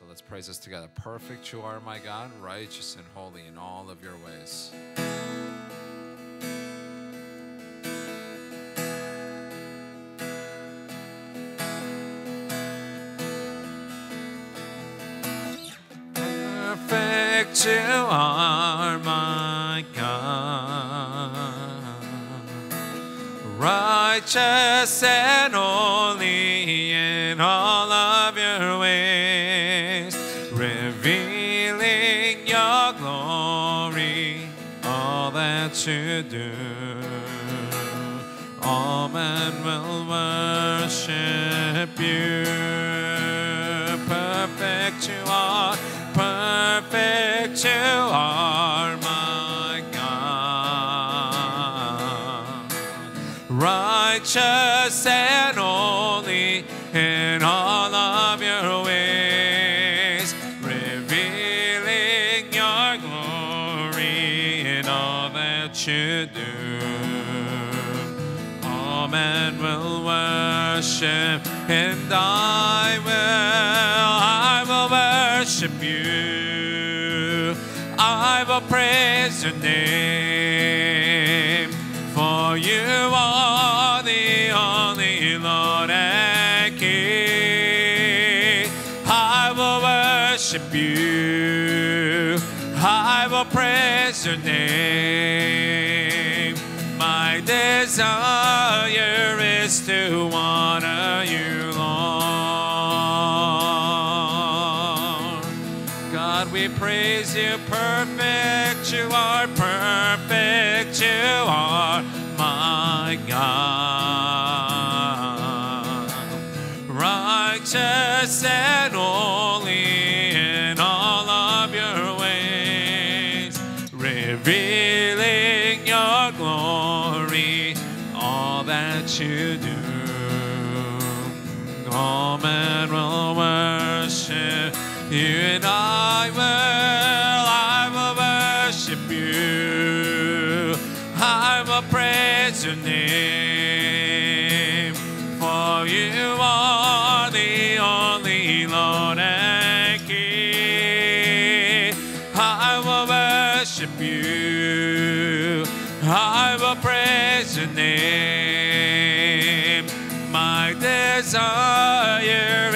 So let's praise this together. Perfect you are, my God, righteous and holy in all of your ways. Perfect you are, my God, righteous and holy you. Perfect you are, perfect you are, my God righteous and holy in all of your ways, revealing your glory in all that you do. All men will worship, and I will, I will worship you. I will praise your name, for you are the only Lord and King. I will worship you. I will praise your name. My desire is to honor you. Perfect you are, perfect you are, my God. Righteous and holy in all of your ways, revealing your glory, all that you do. Worship you. I will praise your name. My desire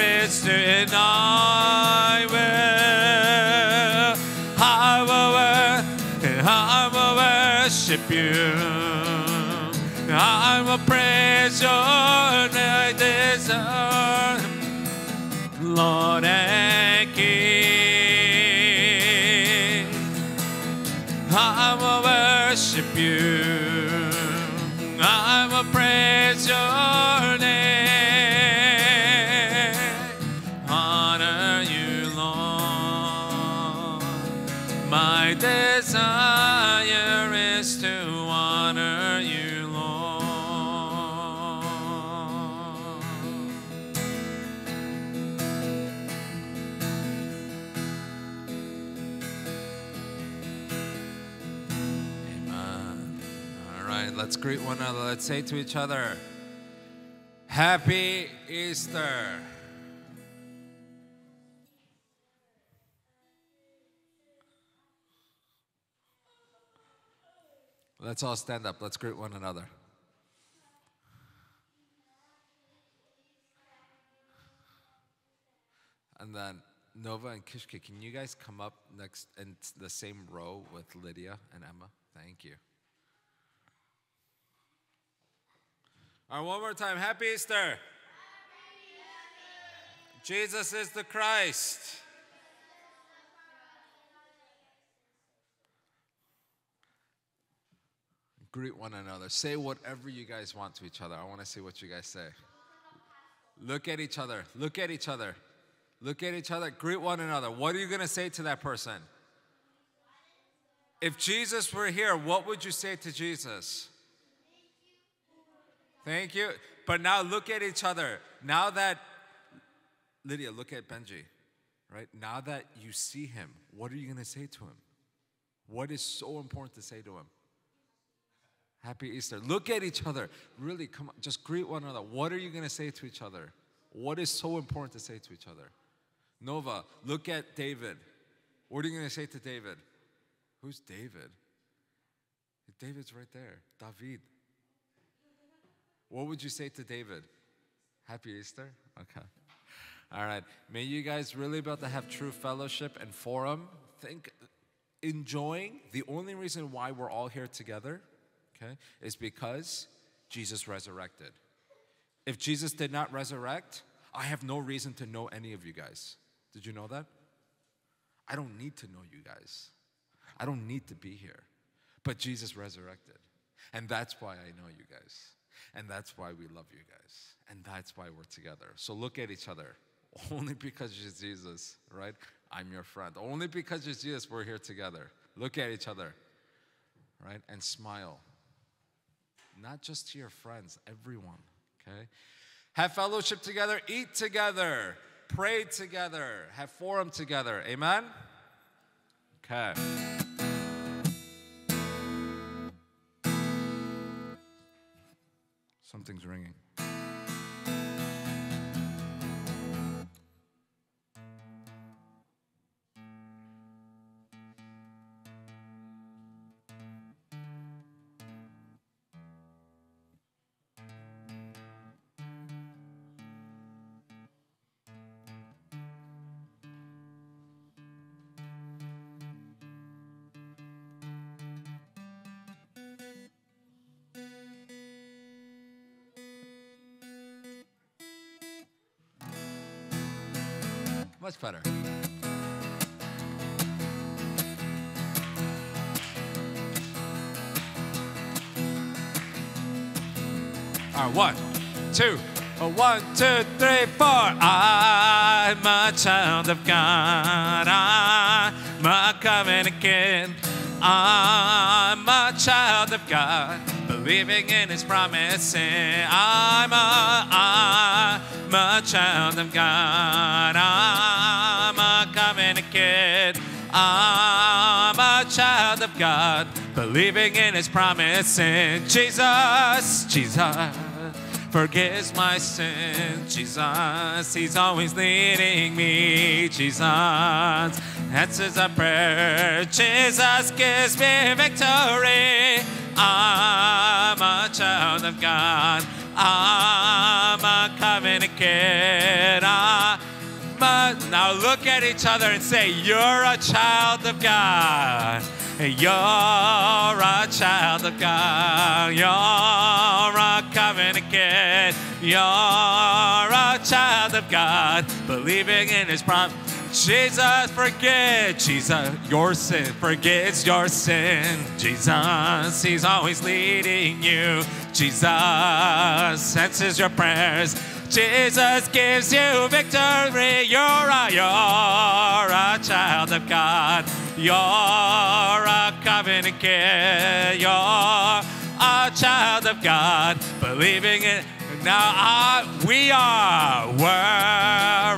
is to, and I will, I will, and I will worship you. I will praise your name, Let's say to each other, Happy Easter. Let's all stand up. Let's greet one another. And then Nova and Kishke, can you guys come up next in the same row with Lydia and Emma? Thank you. All right, one more time. Happy Easter. Jesus is the Christ. Greet one another. Say whatever you guys want to each other. I want to see what you guys say. Look at each other. Look at each other. Look at each other. Greet one another. What are you going to say to that person? If Jesus were here, what would you say to Jesus? Thank you. But now look at each other. Now that, Lydia, look at Benji, right? Now that you see him, what are you going to say to him? What is so important to say to him? Happy Easter. Look at each other. Really, come on. Just greet one another. What are you going to say to each other? What is so important to say to each other? Nova, look at David. What are you going to say to David? Who's David? David's right there. David. What would you say to David? Happy Easter? Okay. All right. May you guys really be able to have true fellowship and forum. Think enjoying the only reason why we're all here together, okay, is because Jesus resurrected. If Jesus did not resurrect, I have no reason to know any of you guys. Did you know that? I don't need to know you guys. I don't need to be here. But Jesus resurrected. And that's why I know you guys. And that's why we love you guys. And that's why we're together. So look at each other. Only because it's Jesus, right? I'm your friend. Only because it's Jesus, we're here together. Look at each other, right? And smile. Not just to your friends, everyone, okay? Have fellowship together, eat together, pray together, have forum together. Amen? Okay. Something's ringing. Much better. All right, one, two, oh, one, two, three, four. I'm a child of God. I'm a covenant kid. I'm a child of God, believing in His promises. I'm a, I'm a child of God. I'm a covenant kid. I'm a child of God, believing in His promises. Jesus, Jesus forgives my sin. Jesus, He's always leading me. Jesus answers a prayer. Jesus gives me victory. I'm a child of God. I'm a covenant. Ah. I'm now look at each other and say, You're a child of God. You're a child of God. You're a covenant kid. You're a child of God, believing in His promise. Jesus, forget Jesus, your sin, forgets your sin. Jesus, He's always leading you. Jesus answers your prayers. Jesus gives you victory. You're a, you're a child of God. You're a covenant kid. You're a child of God, believing in. Now uh, we are. We're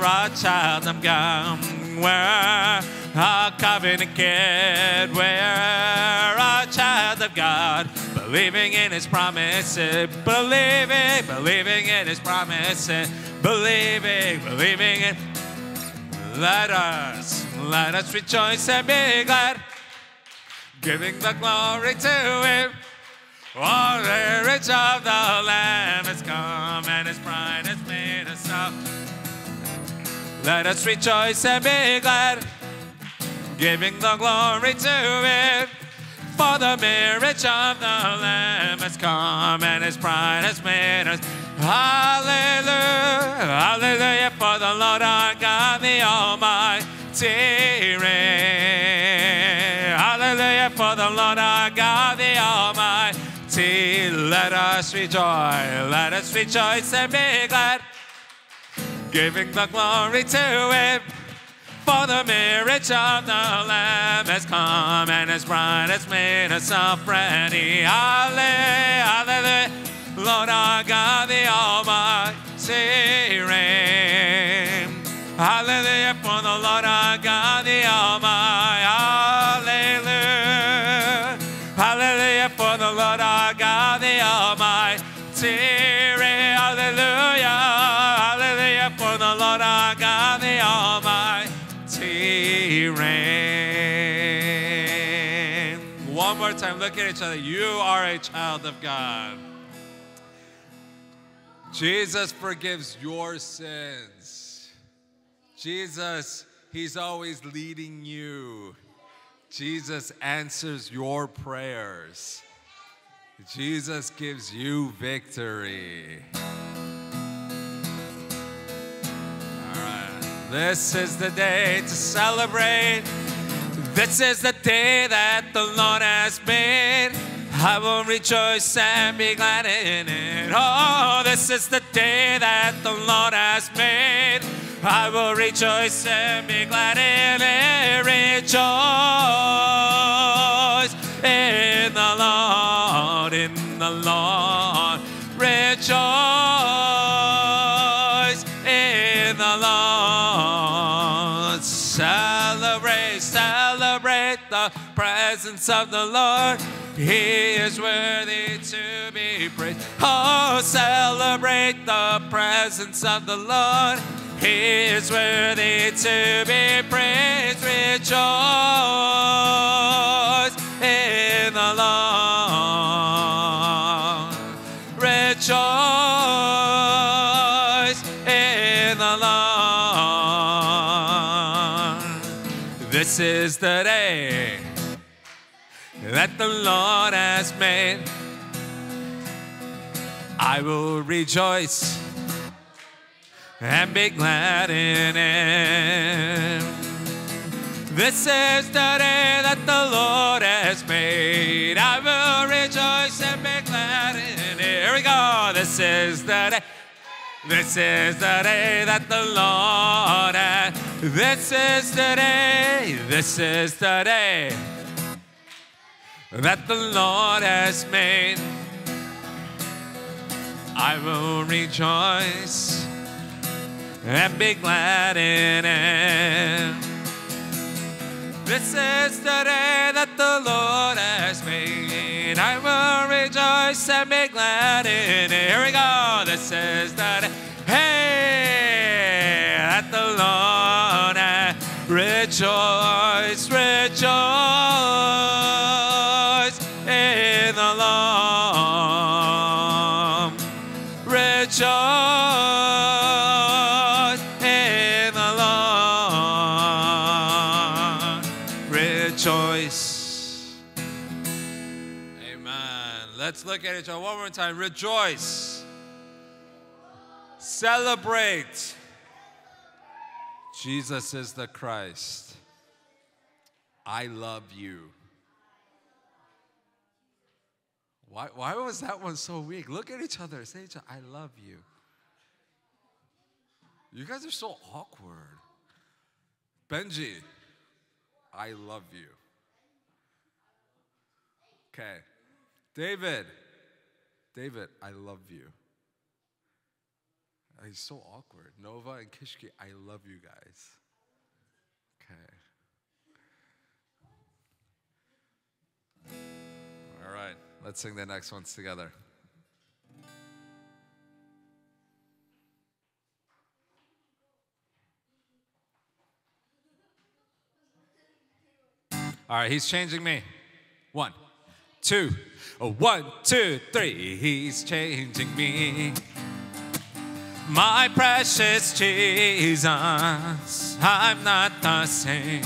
a child of God. We're a covenant kid. We're a child of God, believing in His promises. Believing, believing in His promises. Believing, believing in. Let us, let us rejoice and be glad, giving the glory to Him. For the rich of the Lamb has come, and His pride has made us up. Let us rejoice and be glad, giving the glory to Him. For the marriage of the Lamb has come, and His bride has made us. Hallelujah, hallelujah, for the Lord our God, the Almighty reign. Hallelujah, for the Lord our God, the Almighty. Let us rejoice, let us rejoice and be glad giving the glory to Him. For the marriage of the Lamb has come, and His bride has made herself ready. Hallelujah, Lord our God, the Almighty reign. Hallelujah, for the Lord our God, the Almighty. Look at each other. You are a child of God. Jesus forgives your sins. Jesus, He's always leading you. Jesus answers your prayers. Jesus gives you victory. All right. This is the day to celebrate. This is the day that the Lord has made. I will rejoice and be glad in it. Oh, this is the day that the Lord has made. I will rejoice and be glad in it. Rejoice in the Lord, in the Lord. Rejoice presence of the Lord. He is worthy to be praised. Oh, celebrate the presence of the Lord. He is worthy to be praised. Rejoice in the Lord. Rejoice in the Lord. This is the day that the Lord has made. I will rejoice and be glad in it. This is the day that the Lord has made. I will rejoice and be glad in it. Here we go. This is the day. This is the day that the Lord has. This is the day. This is the day that the Lord has made. I will rejoice and be glad in it. This is the day that the Lord has made. I will rejoice and be glad in it. Here we go. This is the day. Hey, that the Lord has rejoice, Amen. Let's look at each other one more time. Rejoice. Celebrate. Jesus is the Christ. I love you. Why, why was that one so weak? Look at each other. Say each other, I love you. You guys are so awkward. Benji, I love you. Okay. David, David, I love you. He's so awkward. Nova and Kishki, I love you guys. Okay. All right, let's sing the next ones together. All right, he's changing me. One, two, oh, one, two, three. He's changing me. My precious Jesus, I'm not the same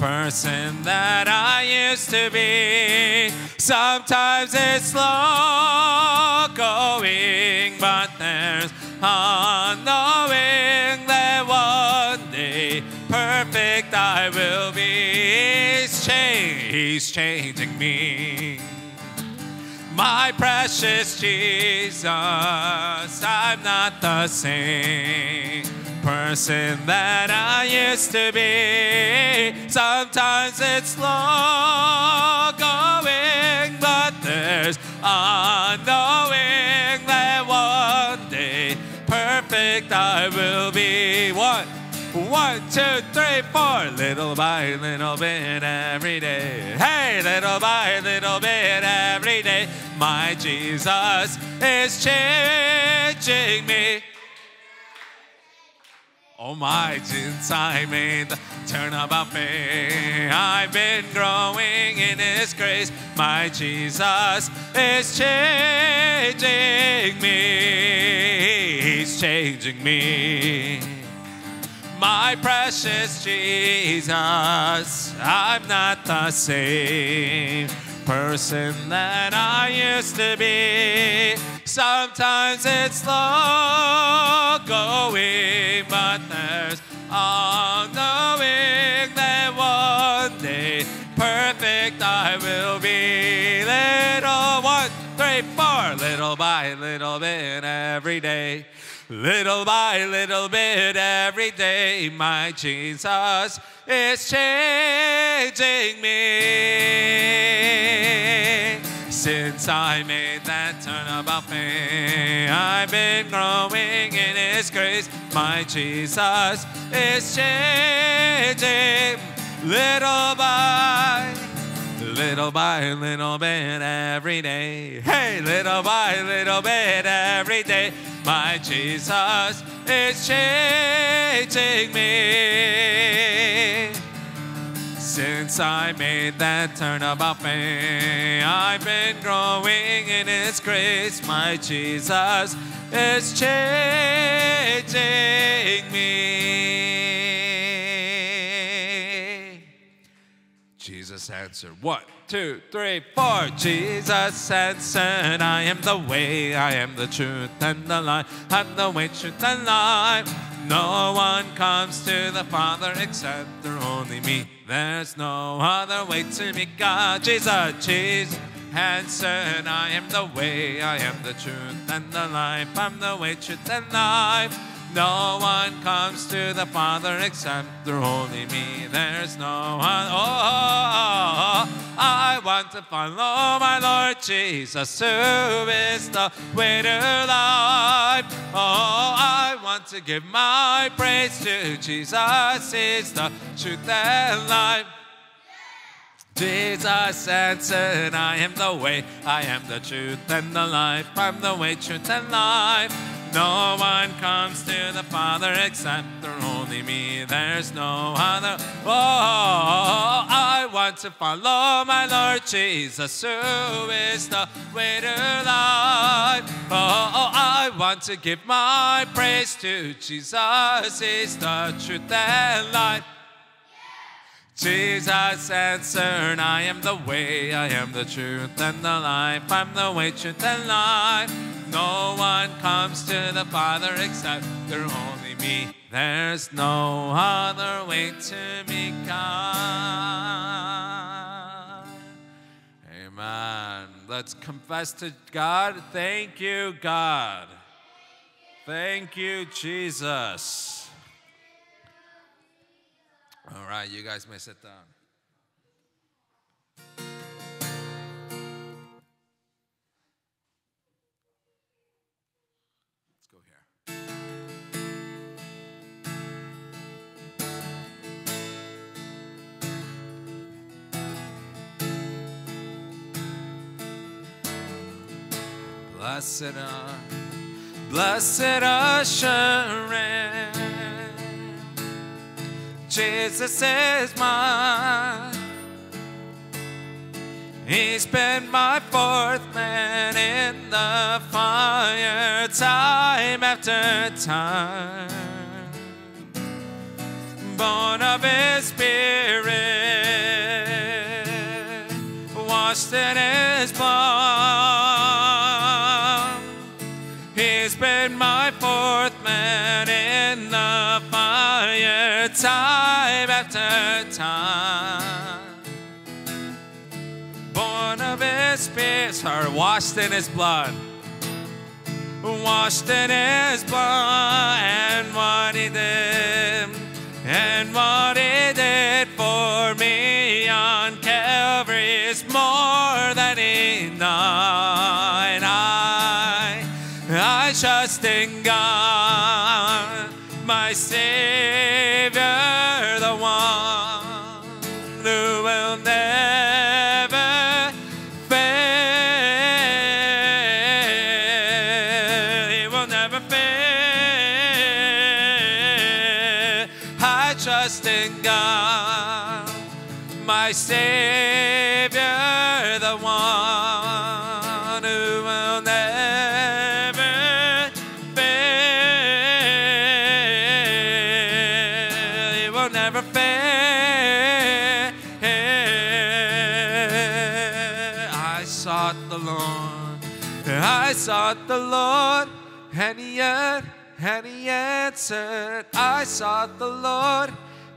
person that I used to be. Sometimes it's slow going, but there's a knowing that one day perfect I will be. He's, cha- he's changing me. My precious Jesus, I'm not the same person that I used to be. Sometimes it's slow going, but there's a knowing that one day perfect I will be. One, one, two, three, four. Little by little bit every day. Hey, little by little bit every day. My Jesus is changing me. Oh my, since I made the turn about me, I've been growing in His grace. My Jesus is changing me. He's changing me. My precious Jesus, I'm not the same person that I used to be. Sometimes it's slow going, but there's knowing that one day perfect I will be. Little one, three, four, little by little bit every day. Little by little bit every day, my Jesus is changing me. Since I made that turn about me, I've been growing in His grace. My Jesus is changing little by little by little bit every day. Hey, little by little bit every day. My Jesus is changing me. Since I made that turn about me, I've been growing in His grace. My Jesus is changing me. Jesus answered, One, two, three, four. Jesus answered, I am the way, I am the truth and the life. I'm the way, truth, and life. No one comes to the Father except through only me. There's no other way to me, God. Jesus, Jesus answered, I am the way, I am the truth and the life. I'm the way, truth, and life. No one comes to the Father except through only me. There's no one. Oh, oh, oh, oh, I want to follow my Lord Jesus, who is the way to life. Oh, I want to give my praise to Jesus, is the truth and life. Jesus answered, I am the way, I am the truth and the life. I'm the way, truth, and life. No one comes to the Father except through only me. There's no other. Oh, I want to follow my Lord Jesus, who is the way to life. Oh, I want to give my praise to Jesus, is the truth and life. Jesus answered, I am the way, I am the truth and the life. I'm the way, truth, and life. No one comes to the Father except through only me. There's no other way to me, God. Amen. Let's confess to God. Thank you, God. Thank you, Jesus. All right, you guys may sit down. Blessed are, blessed assurance. Jesus is mine. He's been my fourth man in the fire, time after time. Born of His Spirit, Sorry, washed in His blood. Washed in His blood, and what He did, and what He did for me on Calvary is more than enough. And I, I trust in God, my Savior, sought the Lord, and He heard, and He answered. I sought the Lord,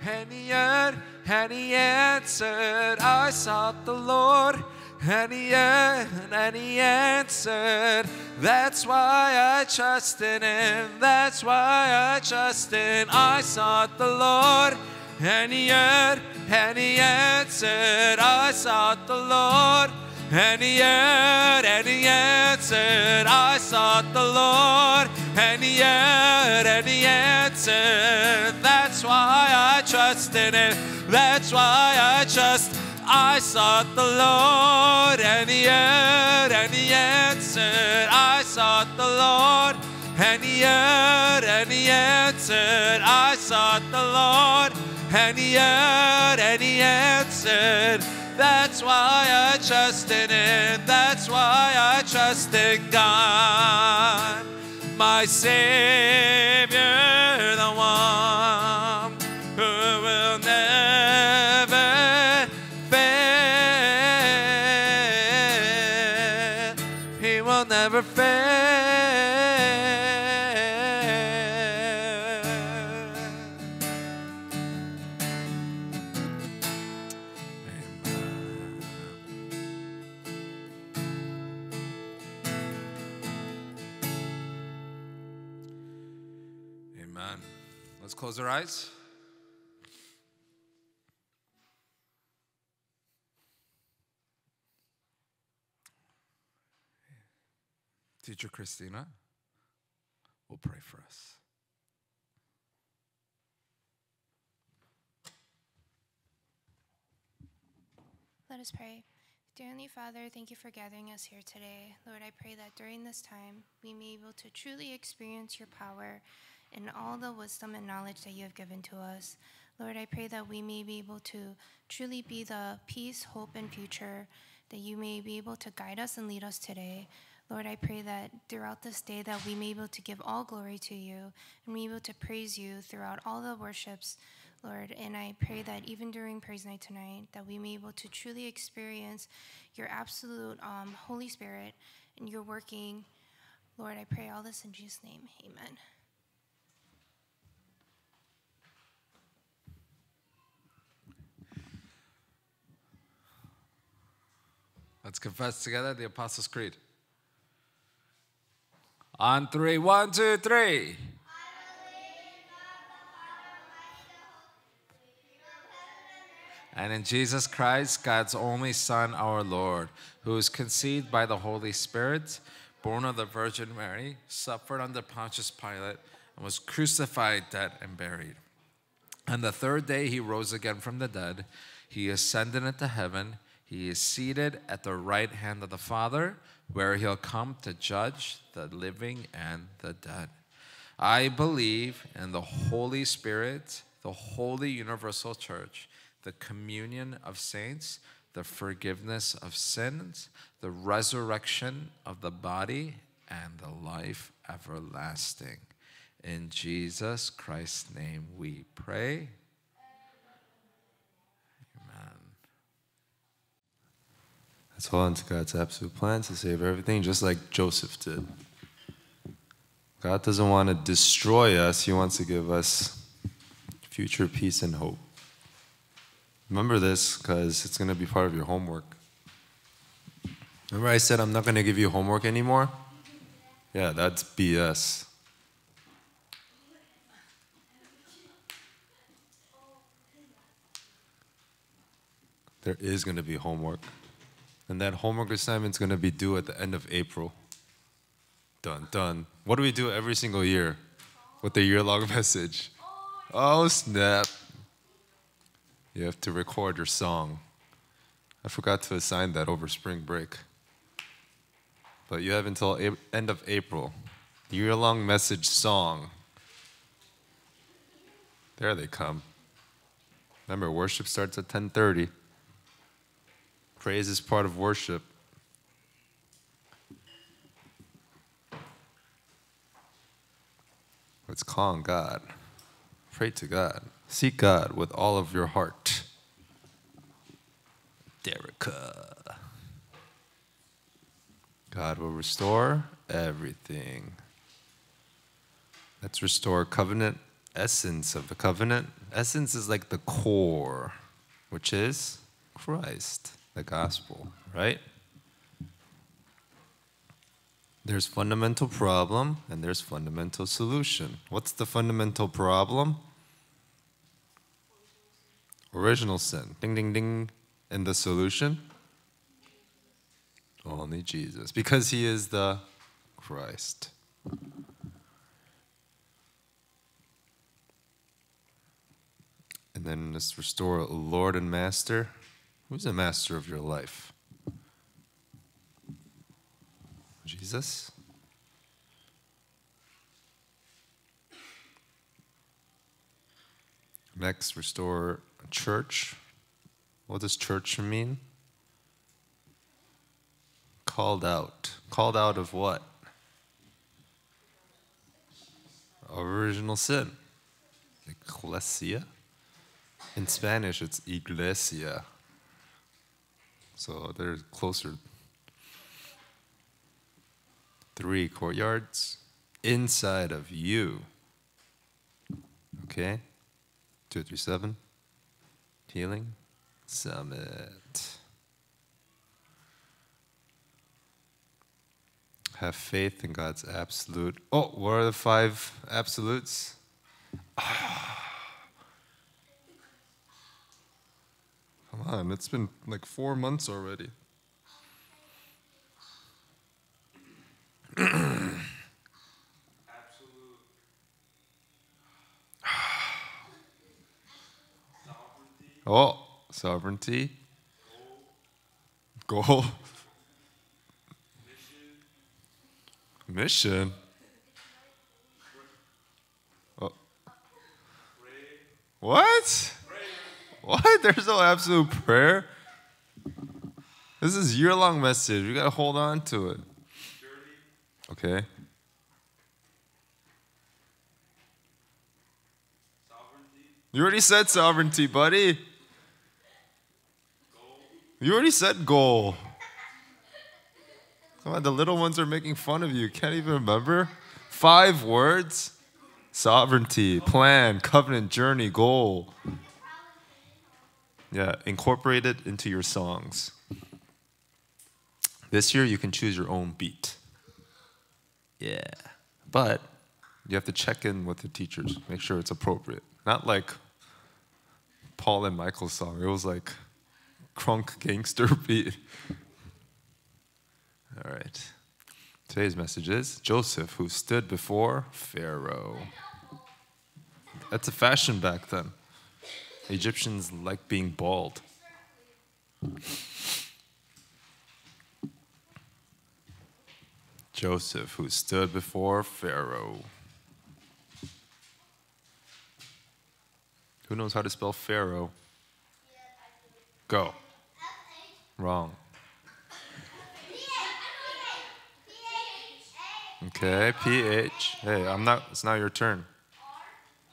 and He heard, and He answered. I sought the Lord, and He heard, and He answered. That's why I trust in Him. That's why I trust in. I sought the Lord, and He heard, and He answered. I sought the Lord. And he heard and he answered. I sought the Lord and he heard and he answered. That's why I trust in him. That's why I trust. I sought the Lord and he heard and he answered. I sought the Lord and he heard and he answered. I sought the Lord and he heard and he answered. That's why I trust in Him. That's why I trust in God, my Savior, the one Teacher Christina will pray for us. Let us pray. Dear Heavenly Father, thank you for gathering us here today. Lord, I pray that during this time we may be able to truly experience your power and all the wisdom and knowledge that you have given to us. Lord, I pray that we may be able to truly be the peace, hope, and future that you may be able to guide us and lead us today. Lord, I pray that throughout this day that we may be able to give all glory to you and be able to praise you throughout all the worships Lord. And I pray that even during praise night tonight, that we may be able to truly experience your absolute um, Holy Spirit and your working. Lord, I pray all this in Jesus' name. Amen. Let's confess together the Apostles' Creed. On three, one, two, three. And in Jesus Christ, God's only Son, our Lord, who was conceived by the Holy Spirit, born of the Virgin Mary, suffered under Pontius Pilate, and was crucified, dead, and buried. And the third day he rose again from the dead. He ascended into heaven. He is seated at the right hand of the Father, where he'll come to judge the living and the dead. I believe in the Holy Spirit, the holy universal church, the communion of saints, the forgiveness of sins, the resurrection of the body, and the life everlasting. In Jesus Christ's name we pray. Let's hold on to God's absolute plan to save everything, just like Joseph did. God doesn't want to destroy us, He wants to give us future peace and hope. Remember this because it's going to be part of your homework. Remember, I said I'm not going to give you homework anymore? Yeah, that's BS. There is going to be homework. And that homework assignment is going to be due at the end of April. Done, done. What do we do every single year with the year long message? Oh, snap. You have to record your song. I forgot to assign that over spring break. But you have until a- end of April. Year long message song. There they come. Remember, worship starts at 10:30. Praise is part of worship. Let's call on God. Pray to God. Seek God with all of your heart. Derica. God will restore everything. Let's restore covenant essence of the covenant. Essence is like the core, which is Christ, the gospel, right? There's fundamental problem and there's fundamental solution. What's the fundamental problem? Original sin. Ding, ding, ding. And the solution? Only Jesus. Because he is the Christ. And then let's restore Lord and Master. Who's the master of your life? Jesus? Next, restore church. What does church mean? Called out. Called out of what? Original sin. Ecclesia. In Spanish, it's iglesia. So they're closer. Three courtyards inside of you. Okay? 237. Healing Summit. Have faith in God's absolute. Oh, what are the five absolutes? Ah. Come on, it's been like four months already. Oh, sovereignty. Goal. Mission. Oh. What? What? There's no absolute prayer. This is year long message. We gotta hold on to it. Okay. You already said sovereignty, buddy. You already said goal. Come on, the little ones are making fun of you. Can't even remember? Five words sovereignty, plan, covenant, journey, goal. Yeah, incorporate it into your songs. This year, you can choose your own beat. Yeah. But you have to check in with the teachers, make sure it's appropriate. Not like Paul and Michael's song, it was like crunk gangster beat. All right. Today's message is Joseph, who stood before Pharaoh. That's a fashion back then. Egyptians like being bald. Joseph, who stood before Pharaoh. Who knows how to spell Pharaoh? Go. Wrong. Okay, PH. Hey, I'm not, it's not your turn.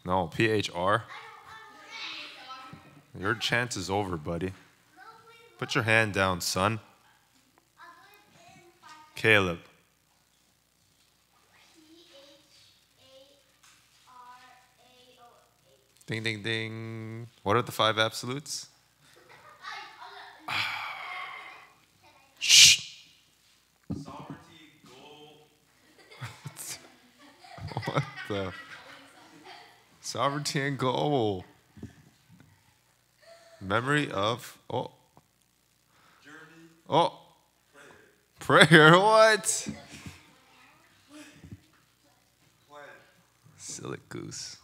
No, PHR. Your chance is over, buddy. Put your hand down, son. Caleb. Ding, ding, ding. What are the five absolutes? Shh. what the? Sovereignty and goal. Memory of oh. Oh. Prayer. What? Silly goose.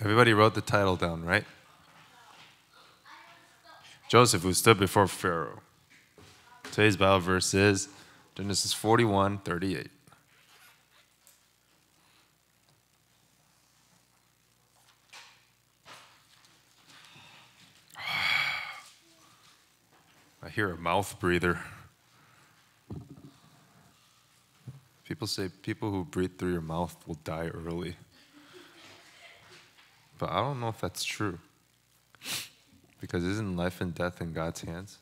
Everybody wrote the title down, right? Joseph, who stood before Pharaoh. Today's Bible verse is Genesis 41 38. Hear a mouth breather. People say people who breathe through your mouth will die early. But I don't know if that's true. Because isn't life and death in God's hands?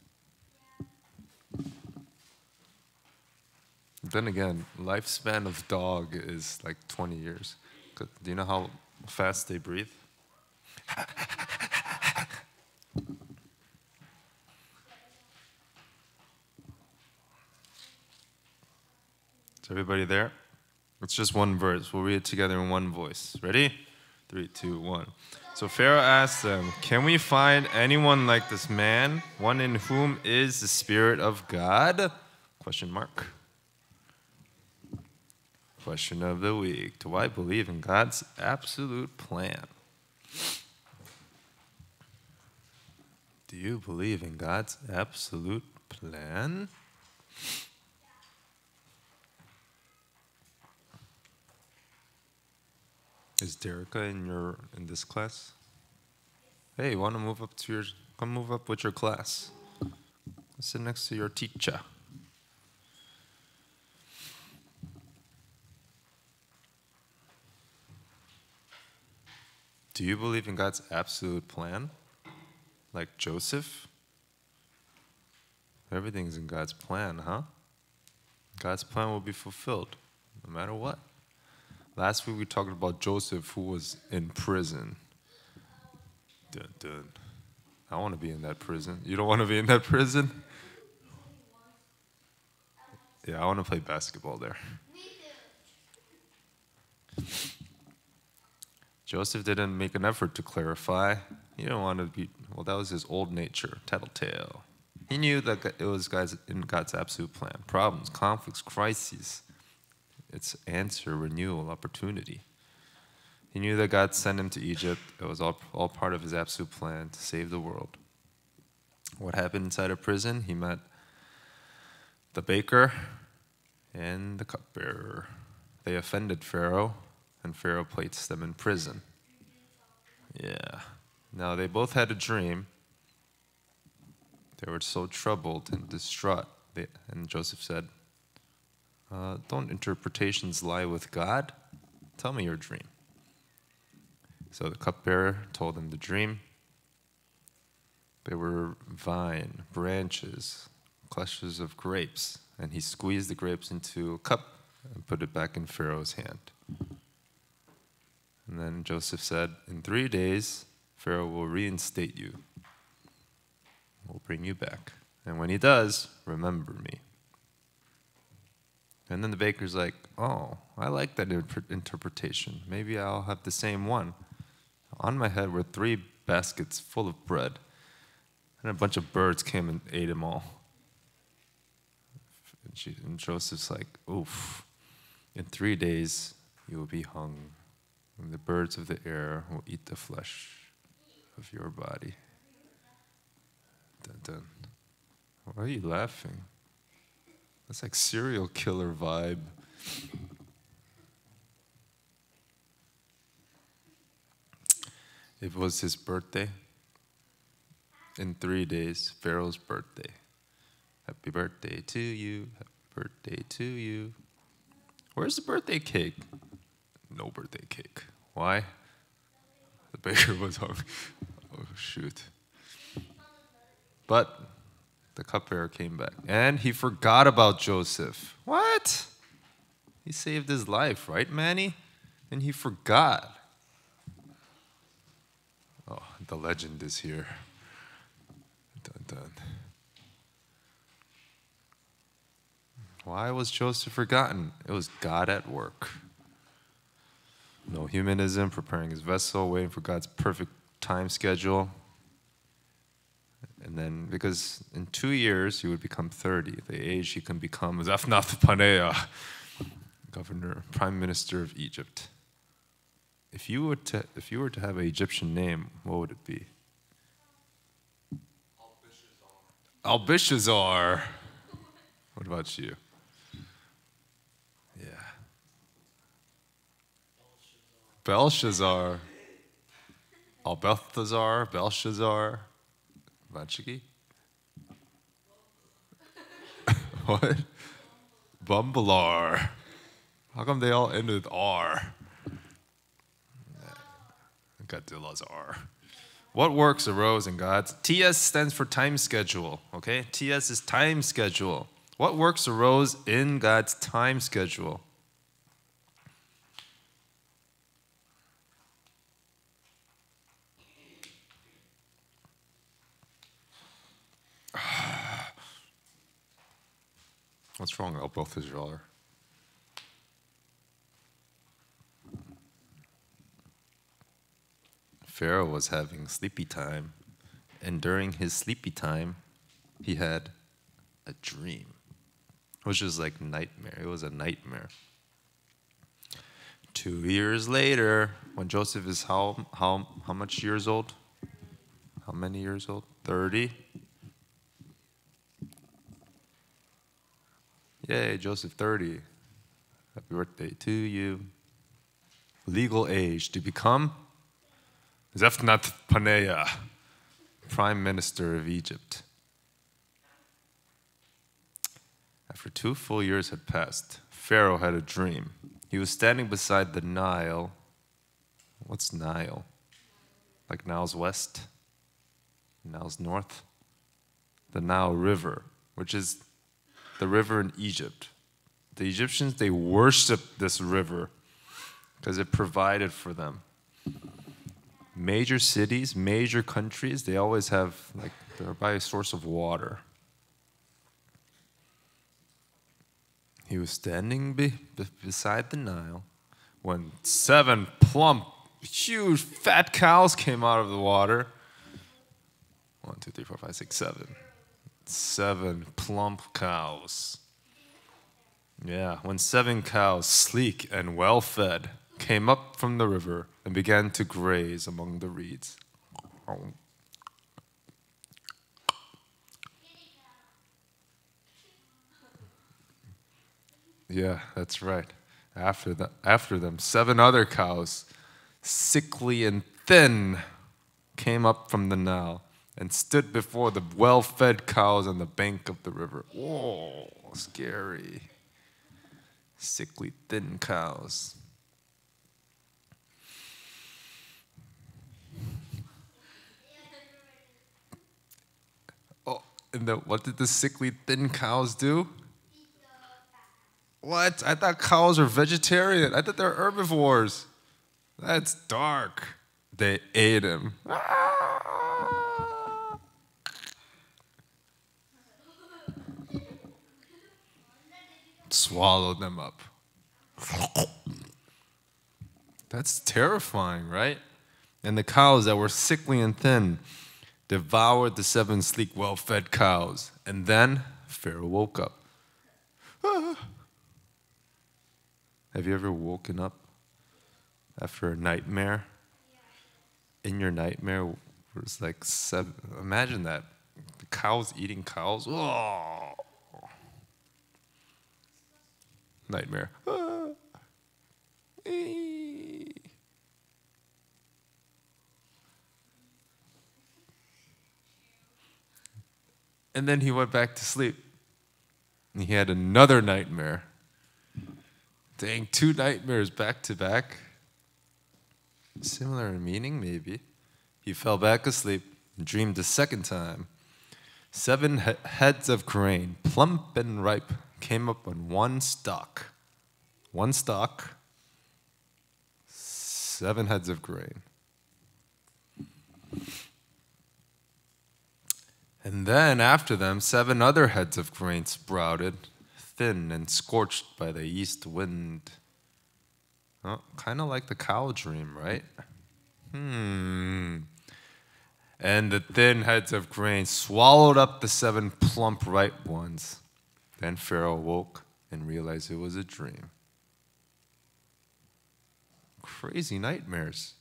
Then again, lifespan of dog is like 20 years. Do you know how fast they breathe? Is everybody there? It's just one verse. We'll read it together in one voice. Ready? Three, two, one. So Pharaoh asked them, Can we find anyone like this man, one in whom is the Spirit of God? Question mark. Question of the week. Do I believe in God's absolute plan? Do you believe in God's absolute plan? Is Derica in your in this class? Hey, want to move up to your come move up with your class. Sit next to your teacher. Do you believe in God's absolute plan? Like Joseph? Everything's in God's plan, huh? God's plan will be fulfilled no matter what. Last week we talked about Joseph who was in prison. Dun, dun. I want to be in that prison. You don't want to be in that prison? Yeah, I want to play basketball there. Joseph didn't make an effort to clarify. He didn't want to be, well, that was his old nature, tattletale. He knew that it was God's, in God's absolute plan. Problems, conflicts, crises, its answer, renewal, opportunity. He knew that God sent him to Egypt. It was all, all part of his absolute plan to save the world. What happened inside of prison? He met the baker and the cupbearer. They offended Pharaoh, and Pharaoh placed them in prison. Yeah. Now they both had a dream. They were so troubled and distraught. They, and Joseph said, uh, Don't interpretations lie with God? Tell me your dream. So the cupbearer told him the dream. There were vine, branches, clusters of grapes, and he squeezed the grapes into a cup and put it back in Pharaoh's hand. And then Joseph said, In three days, Pharaoh will reinstate you. We'll bring you back. And when he does, remember me. And then the baker's like, Oh, I like that interpretation. Maybe I'll have the same one. On my head were three baskets full of bread, and a bunch of birds came and ate them all. And, she, and Joseph's like, Oof, in three days you will be hung, and the birds of the air will eat the flesh of your body. Dun, dun. Why are you laughing? That's like serial killer vibe. It was his birthday. In three days, Pharaoh's birthday. Happy birthday to you. Happy birthday to you. Where's the birthday cake? No birthday cake. Why? The baker was home. Oh, shoot. But the cupbearer came back and he forgot about Joseph. What? He saved his life, right, Manny? And he forgot. Oh, the legend is here. Dun, dun. Why was Joseph forgotten? It was God at work. No humanism, preparing his vessel, waiting for God's perfect time schedule. And then, because in two years you would become 30, the age you can become Zaphnath Paneah, governor, prime minister of Egypt. If you were to, if you were to have an Egyptian name, what would it be? Albishazar. What about you? Yeah. Belshazzar. Albelthazar, Belshazzar, Vanchiki. what? Bumblar. How come they all end with R? Godzilla's R. What works arose in God's? TS stands for time schedule, okay? TS is time schedule. What works arose in God's time schedule? What's wrong, oh, El Belteshazzar? Pharaoh was having sleepy time, and during his sleepy time, he had a dream, which was like nightmare. It was a nightmare. Two years later, when Joseph is how how how much years old? How many years old? Thirty. Yay, Joseph, 30. Happy birthday to you. Legal age to become Zephnath Paneah, Prime Minister of Egypt. After two full years had passed, Pharaoh had a dream. He was standing beside the Nile. What's Nile? Like Nile's west? Nile's north? The Nile River, which is the river in Egypt. The Egyptians, they worshiped this river because it provided for them. Major cities, major countries, they always have, like, they're by a source of water. He was standing be, be, beside the Nile when seven plump, huge, fat cows came out of the water. One, two, three, four, five, six, seven seven plump cows. Yeah, when seven cows, sleek and well fed, came up from the river and began to graze among the reeds. Yeah, that's right. After, the, after them, seven other cows, sickly and thin, came up from the Nile and stood before the well fed cows on the bank of the river. Whoa, scary. Sickly, thin cows. Oh, and the, what did the sickly, thin cows do? What? I thought cows were vegetarian. I thought they were herbivores. That's dark. They ate him. Ah! Swallowed them up. That's terrifying, right? And the cows that were sickly and thin devoured the seven sleek, well fed cows. And then Pharaoh woke up. Ah. Have you ever woken up after a nightmare? In your nightmare, was like seven. Imagine that. The cows eating cows. Oh. Nightmare. And then he went back to sleep. And he had another nightmare. Dang, two nightmares back to back. Similar in meaning, maybe. He fell back asleep and dreamed a second time. Seven he- heads of grain, plump and ripe, came up on one stalk. One stalk, seven heads of grain. And then after them, seven other heads of grain sprouted, thin and scorched by the east wind. Oh, kind of like the cow dream, right? Hmm. And the thin heads of grain swallowed up the seven plump ripe ones. Then Pharaoh woke and realized it was a dream. Crazy nightmares.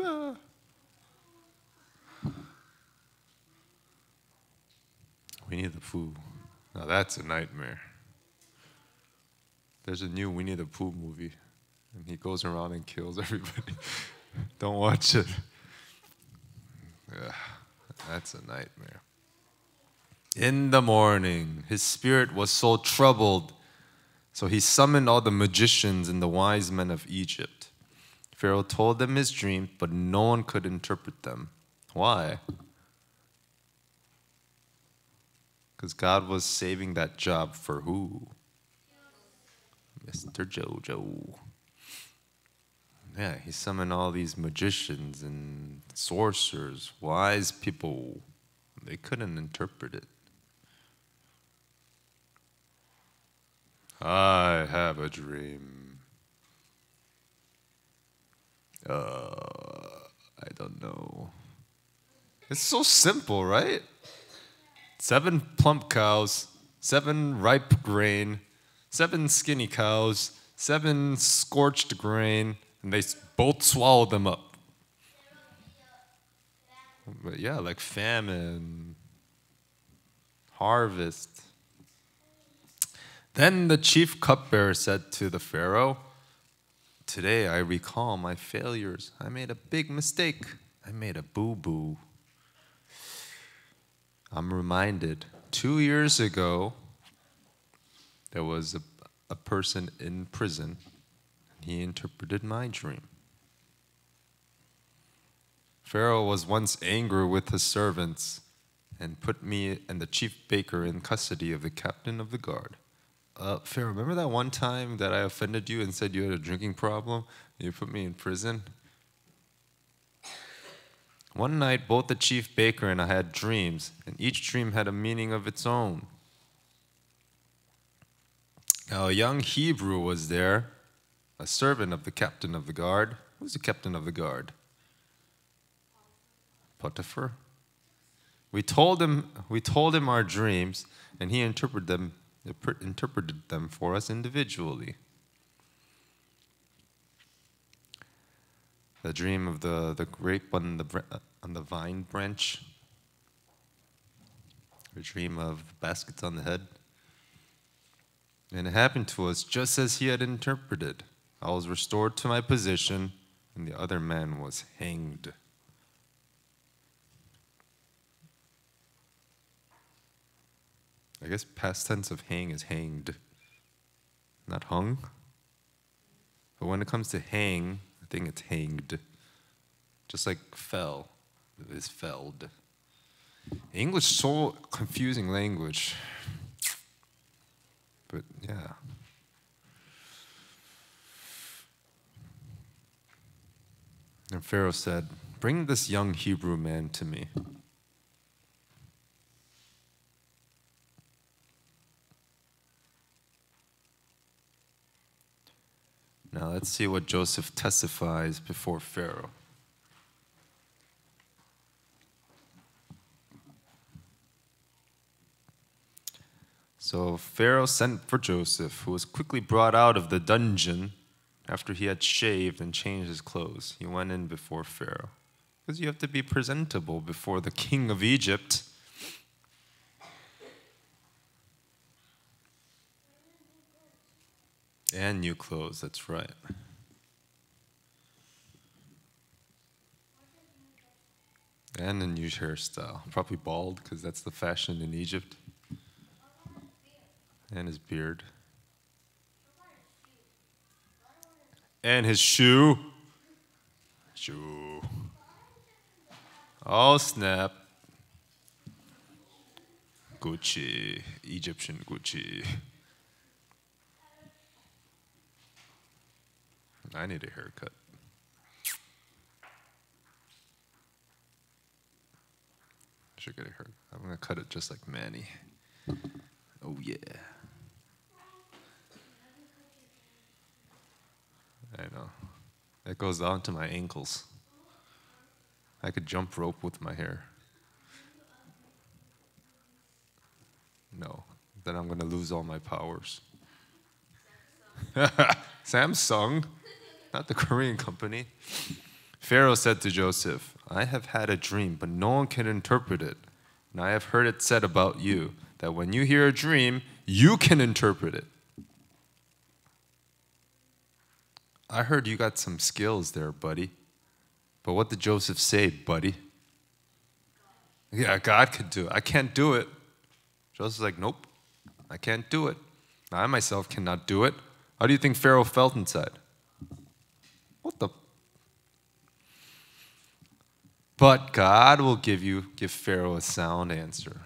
Ah. need the Pooh. Now that's a nightmare. There's a new Winnie the Pooh movie, and he goes around and kills everybody. Don't watch it. Ugh, that's a nightmare. In the morning, his spirit was so troubled, so he summoned all the magicians and the wise men of Egypt. Pharaoh told them his dream, but no one could interpret them. Why? Because God was saving that job for who? Mr. Jojo. Yeah, he summoned all these magicians and sorcerers, wise people. They couldn't interpret it. I have a dream. Uh, I don't know. It's so simple, right? Seven plump cows, seven ripe grain, seven skinny cows, seven scorched grain, and they both swallowed them up. But yeah, like famine, harvest. Then the chief cupbearer said to the Pharaoh, Today I recall my failures. I made a big mistake. I made a boo boo. I'm reminded two years ago, there was a, a person in prison, he interpreted my dream. Pharaoh was once angry with his servants and put me and the chief baker in custody of the captain of the guard. Uh, Pharaoh, remember that one time that I offended you and said you had a drinking problem? You put me in prison? One night, both the chief baker and I had dreams, and each dream had a meaning of its own. Now, a young Hebrew was there, a servant of the captain of the guard. Who's the captain of the guard? Potiphar. We told him, we told him our dreams, and he interpreted them, interpreted them for us individually. The dream of the, the grape on the, on the vine branch. The dream of baskets on the head. And it happened to us just as he had interpreted. I was restored to my position, and the other man was hanged. I guess past tense of hang is hanged, not hung. But when it comes to hang, I think it's hanged. Just like fell is felled. English so confusing language. But yeah. And Pharaoh said, Bring this young Hebrew man to me. Now let's see what Joseph testifies before Pharaoh. So Pharaoh sent for Joseph, who was quickly brought out of the dungeon after he had shaved and changed his clothes. He went in before Pharaoh. Because you have to be presentable before the king of Egypt. And new clothes, that's right. And a new hairstyle. Probably bald, because that's the fashion in Egypt. And his beard. And his shoe. Shoe. Oh, snap. Gucci. Egyptian Gucci. I need a haircut. I should get a haircut. I'm gonna cut it just like Manny. Oh yeah. I know. It goes down to my ankles. I could jump rope with my hair. No, then I'm gonna lose all my powers. Samsung not the Korean company. Pharaoh said to Joseph, I have had a dream, but no one can interpret it. And I have heard it said about you that when you hear a dream, you can interpret it. I heard you got some skills there, buddy. But what did Joseph say, buddy? Yeah, God could do it. I can't do it. Joseph's like, Nope, I can't do it. I myself cannot do it. How do you think Pharaoh felt inside? What the? But God will give you, give Pharaoh a sound answer.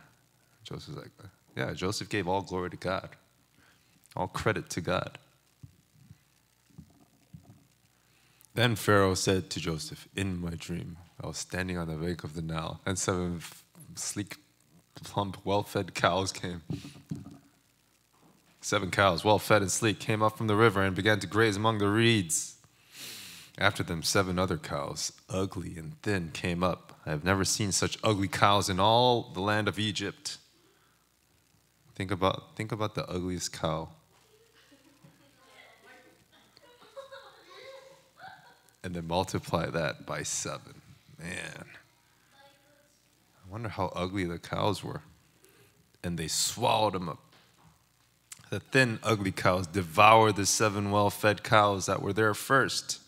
Joseph's like, yeah, Joseph gave all glory to God, all credit to God. Then Pharaoh said to Joseph, In my dream, I was standing on the bank of the Nile, and seven sleek, plump, well fed cows came. Seven cows, well fed and sleek, came up from the river and began to graze among the reeds. After them, seven other cows, ugly and thin, came up. I have never seen such ugly cows in all the land of Egypt. Think about, think about the ugliest cow. And then multiply that by seven. Man. I wonder how ugly the cows were. And they swallowed them up. The thin, ugly cows devoured the seven well fed cows that were there first.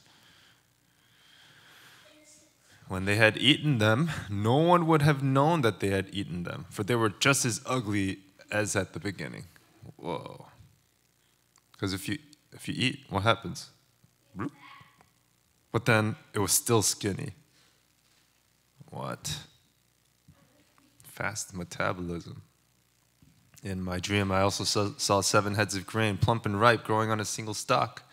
When they had eaten them, no one would have known that they had eaten them, for they were just as ugly as at the beginning. Whoa. Because if you if you eat, what happens? But then it was still skinny. What? Fast metabolism. In my dream, I also saw, saw seven heads of grain, plump and ripe, growing on a single stalk.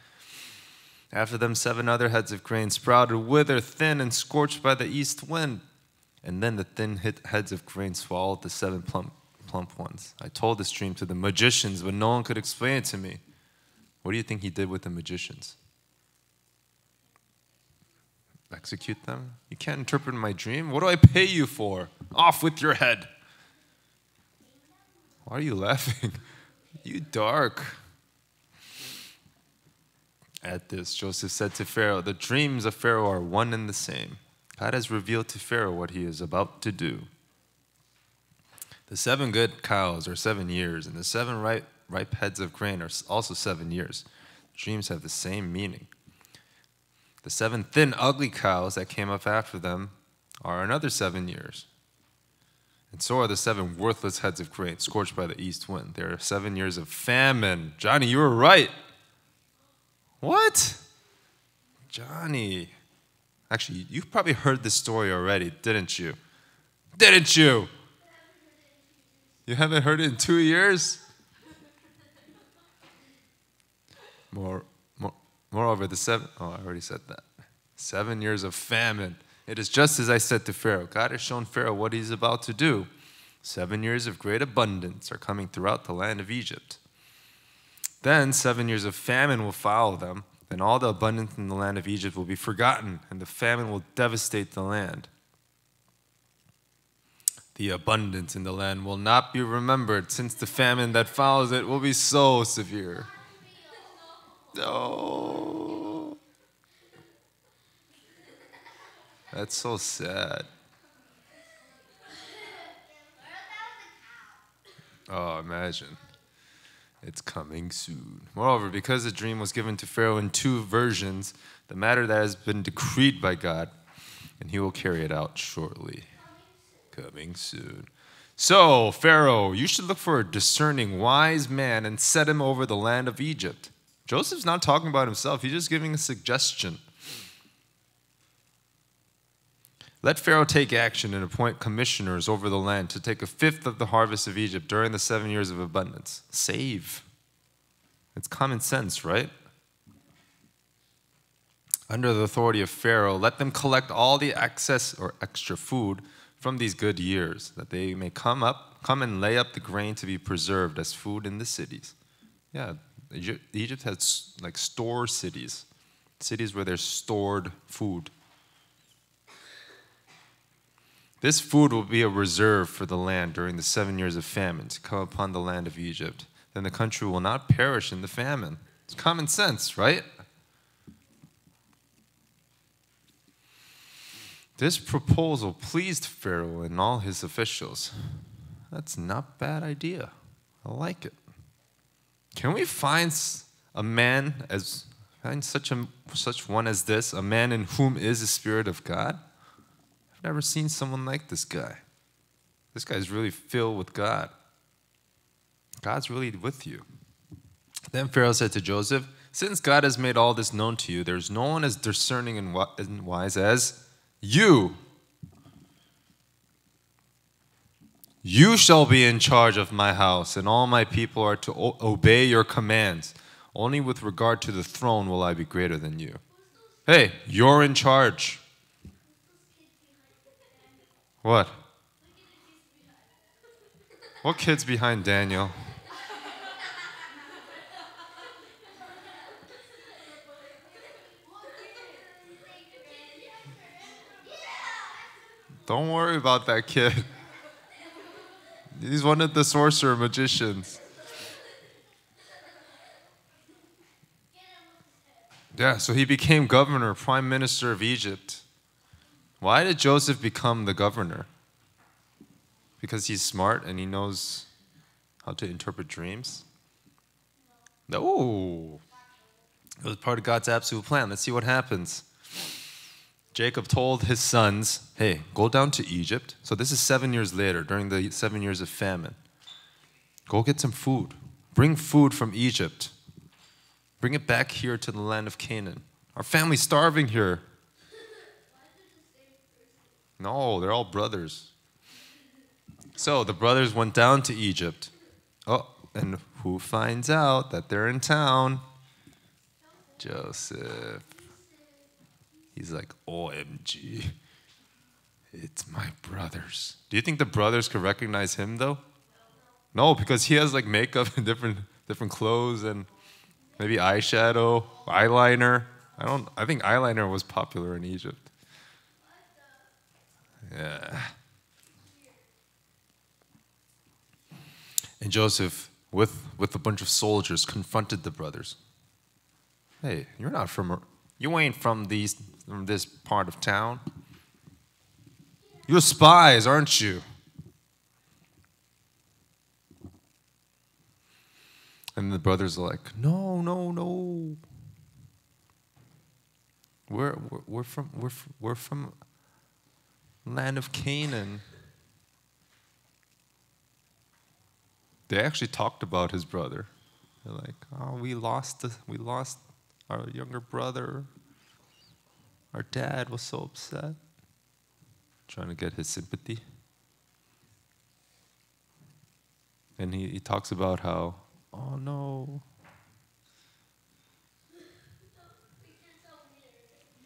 After them, seven other heads of grain sprouted, withered, thin, and scorched by the east wind. And then the thin heads of grain swallowed the seven plump, plump ones. I told this dream to the magicians, but no one could explain it to me. What do you think he did with the magicians? Execute them? You can't interpret my dream? What do I pay you for? Off with your head. Why are you laughing? you dark. At this, Joseph said to Pharaoh, The dreams of Pharaoh are one and the same. God has revealed to Pharaoh what he is about to do. The seven good cows are seven years, and the seven ripe, ripe heads of grain are also seven years. Dreams have the same meaning. The seven thin, ugly cows that came up after them are another seven years. And so are the seven worthless heads of grain scorched by the east wind. There are seven years of famine. Johnny, you were right. What? Johnny. Actually, you've probably heard this story already, didn't you? Didn't you? You haven't heard it in two years? More, moreover, the seven, oh, I already said that. Seven years of famine. It is just as I said to Pharaoh. God has shown Pharaoh what he's about to do. Seven years of great abundance are coming throughout the land of Egypt. Then seven years of famine will follow them. Then all the abundance in the land of Egypt will be forgotten, and the famine will devastate the land. The abundance in the land will not be remembered, since the famine that follows it will be so severe. No. That's so sad. Oh, imagine. It's coming soon. Moreover, because the dream was given to Pharaoh in two versions, the matter that has been decreed by God, and he will carry it out shortly. Coming soon. So, Pharaoh, you should look for a discerning, wise man and set him over the land of Egypt. Joseph's not talking about himself, he's just giving a suggestion. Let Pharaoh take action and appoint commissioners over the land to take a fifth of the harvest of Egypt during the seven years of abundance. Save. It's common sense, right? Under the authority of Pharaoh, let them collect all the excess or extra food from these good years, that they may come up, come and lay up the grain to be preserved as food in the cities. Yeah, Egypt has like store cities, cities where there's stored food. This food will be a reserve for the land during the seven years of famine to come upon the land of Egypt. Then the country will not perish in the famine. It's common sense, right? This proposal pleased Pharaoh and all his officials. That's not bad idea. I like it. Can we find a man as find such a such one as this, a man in whom is the spirit of God? I've never seen someone like this guy. this guy's really filled with God. God's really with you. Then Pharaoh said to Joseph, Since God has made all this known to you, there's no one as discerning and and wise as you. You shall be in charge of my house, and all my people are to obey your commands. Only with regard to the throne will I be greater than you. Hey, you're in charge. What? What kid's behind Daniel? Don't worry about that kid. He's one of the sorcerer magicians. Yeah, so he became governor, prime minister of Egypt. Why did Joseph become the governor? Because he's smart and he knows how to interpret dreams? No. It was part of God's absolute plan. Let's see what happens. Jacob told his sons, Hey, go down to Egypt. So this is seven years later, during the seven years of famine. Go get some food. Bring food from Egypt. Bring it back here to the land of Canaan. Our family's starving here. No, they're all brothers. So the brothers went down to Egypt. Oh, and who finds out that they're in town? Joseph. He's like, OMG. It's my brothers. Do you think the brothers could recognize him though? No, because he has like makeup and different different clothes and maybe eyeshadow, eyeliner. I don't I think eyeliner was popular in Egypt. Yeah. And Joseph, with, with a bunch of soldiers, confronted the brothers. Hey, you're not from, you ain't from, these, from this part of town. You're spies, aren't you? And the brothers are like, no, no, no. We're, we're, we're from, we're, we're from land of Canaan. They actually talked about his brother. They're like, oh, we lost, the, we lost our younger brother. Our dad was so upset. Trying to get his sympathy. And he, he talks about how, oh no,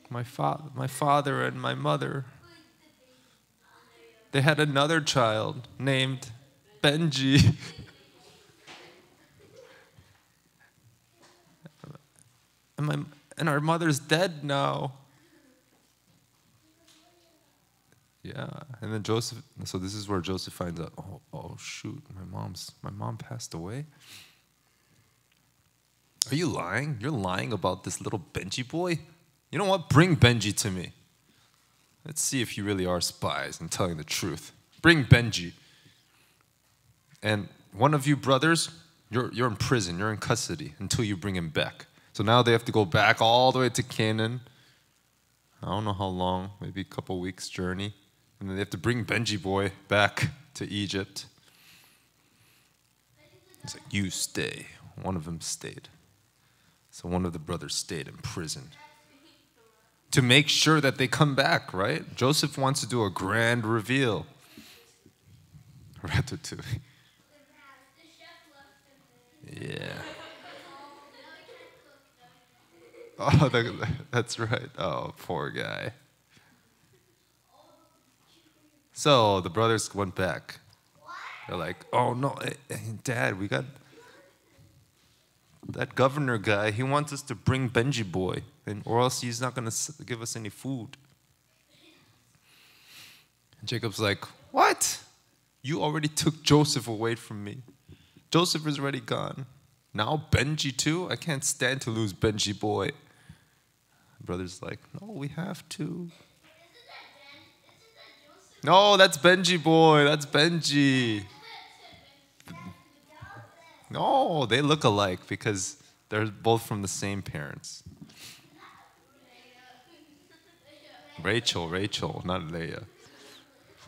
my, fa- my father and my mother, they had another child named Benji. and, my, and our mother's dead now. Yeah, and then Joseph. So this is where Joseph finds out. Oh, oh shoot! My mom's my mom passed away. Are you lying? You're lying about this little Benji boy. You know what? Bring Benji to me. Let's see if you really are spies and telling the truth. Bring Benji. And one of you brothers, you're you're in prison. You're in custody until you bring him back. So now they have to go back all the way to Canaan. I don't know how long, maybe a couple weeks journey. And then they have to bring Benji boy back to Egypt. He's like, You stay. One of them stayed. So one of the brothers stayed in prison to make sure that they come back, right? Joseph wants to do a grand reveal. Ratatouille. Yeah. Oh, that, that's right. Oh, poor guy. So the brothers went back. They're like, oh no, eh, eh, Dad, we got that governor guy. He wants us to bring Benji boy, and, or else he's not going to give us any food. And Jacob's like, what? You already took Joseph away from me. Joseph is already gone. Now Benji too? I can't stand to lose Benji boy. Brother's like, no, we have to. No, that's Benji boy. That's Benji. No, they look alike because they're both from the same parents. Rachel, Rachel, not Leah.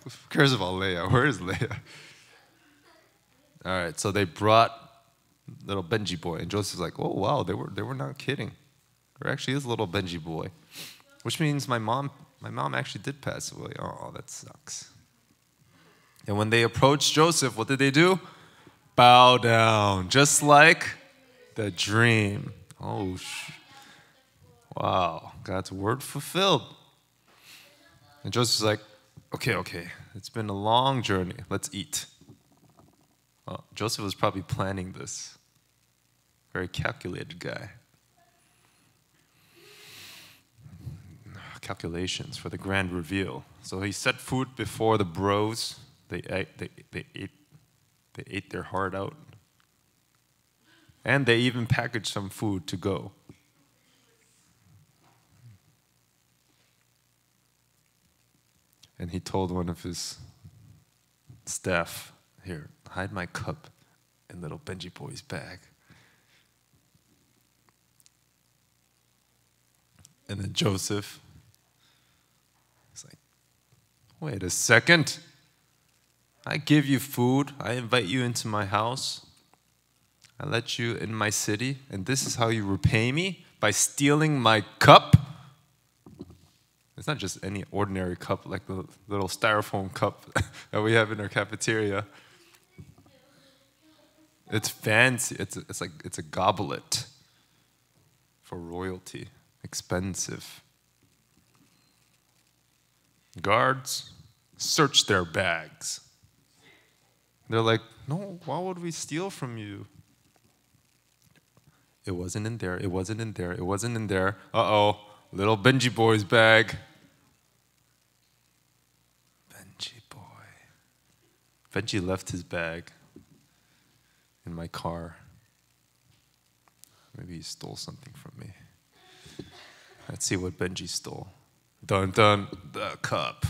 Who cares about Leah? Where is Leah? All right, so they brought little Benji boy, and Joseph's like, oh wow, they were they were not kidding. There actually is a little Benji boy, which means my mom my mom actually did pass away. Oh, that sucks. And when they approached Joseph, what did they do? Bow down, just like the dream. Oh, wow, God's word fulfilled. And Joseph's like, okay, okay, it's been a long journey. Let's eat. Well, Joseph was probably planning this. Very calculated guy. Calculations for the grand reveal. So he set food before the bros. They ate, they, they ate, they ate their heart out. And they even packaged some food to go. And he told one of his staff, Here, hide my cup in little Benji boy's bag. And then Joseph Wait a second. I give you food, I invite you into my house, I let you in my city, and this is how you repay me by stealing my cup? It's not just any ordinary cup like the little styrofoam cup that we have in our cafeteria. It's fancy. It's, it's like it's a goblet for royalty, expensive. Guards search their bags. They're like, no, why would we steal from you? It wasn't in there. It wasn't in there. It wasn't in there. Uh oh, little Benji boy's bag. Benji boy. Benji left his bag in my car. Maybe he stole something from me. Let's see what Benji stole. Dun dun, the cup,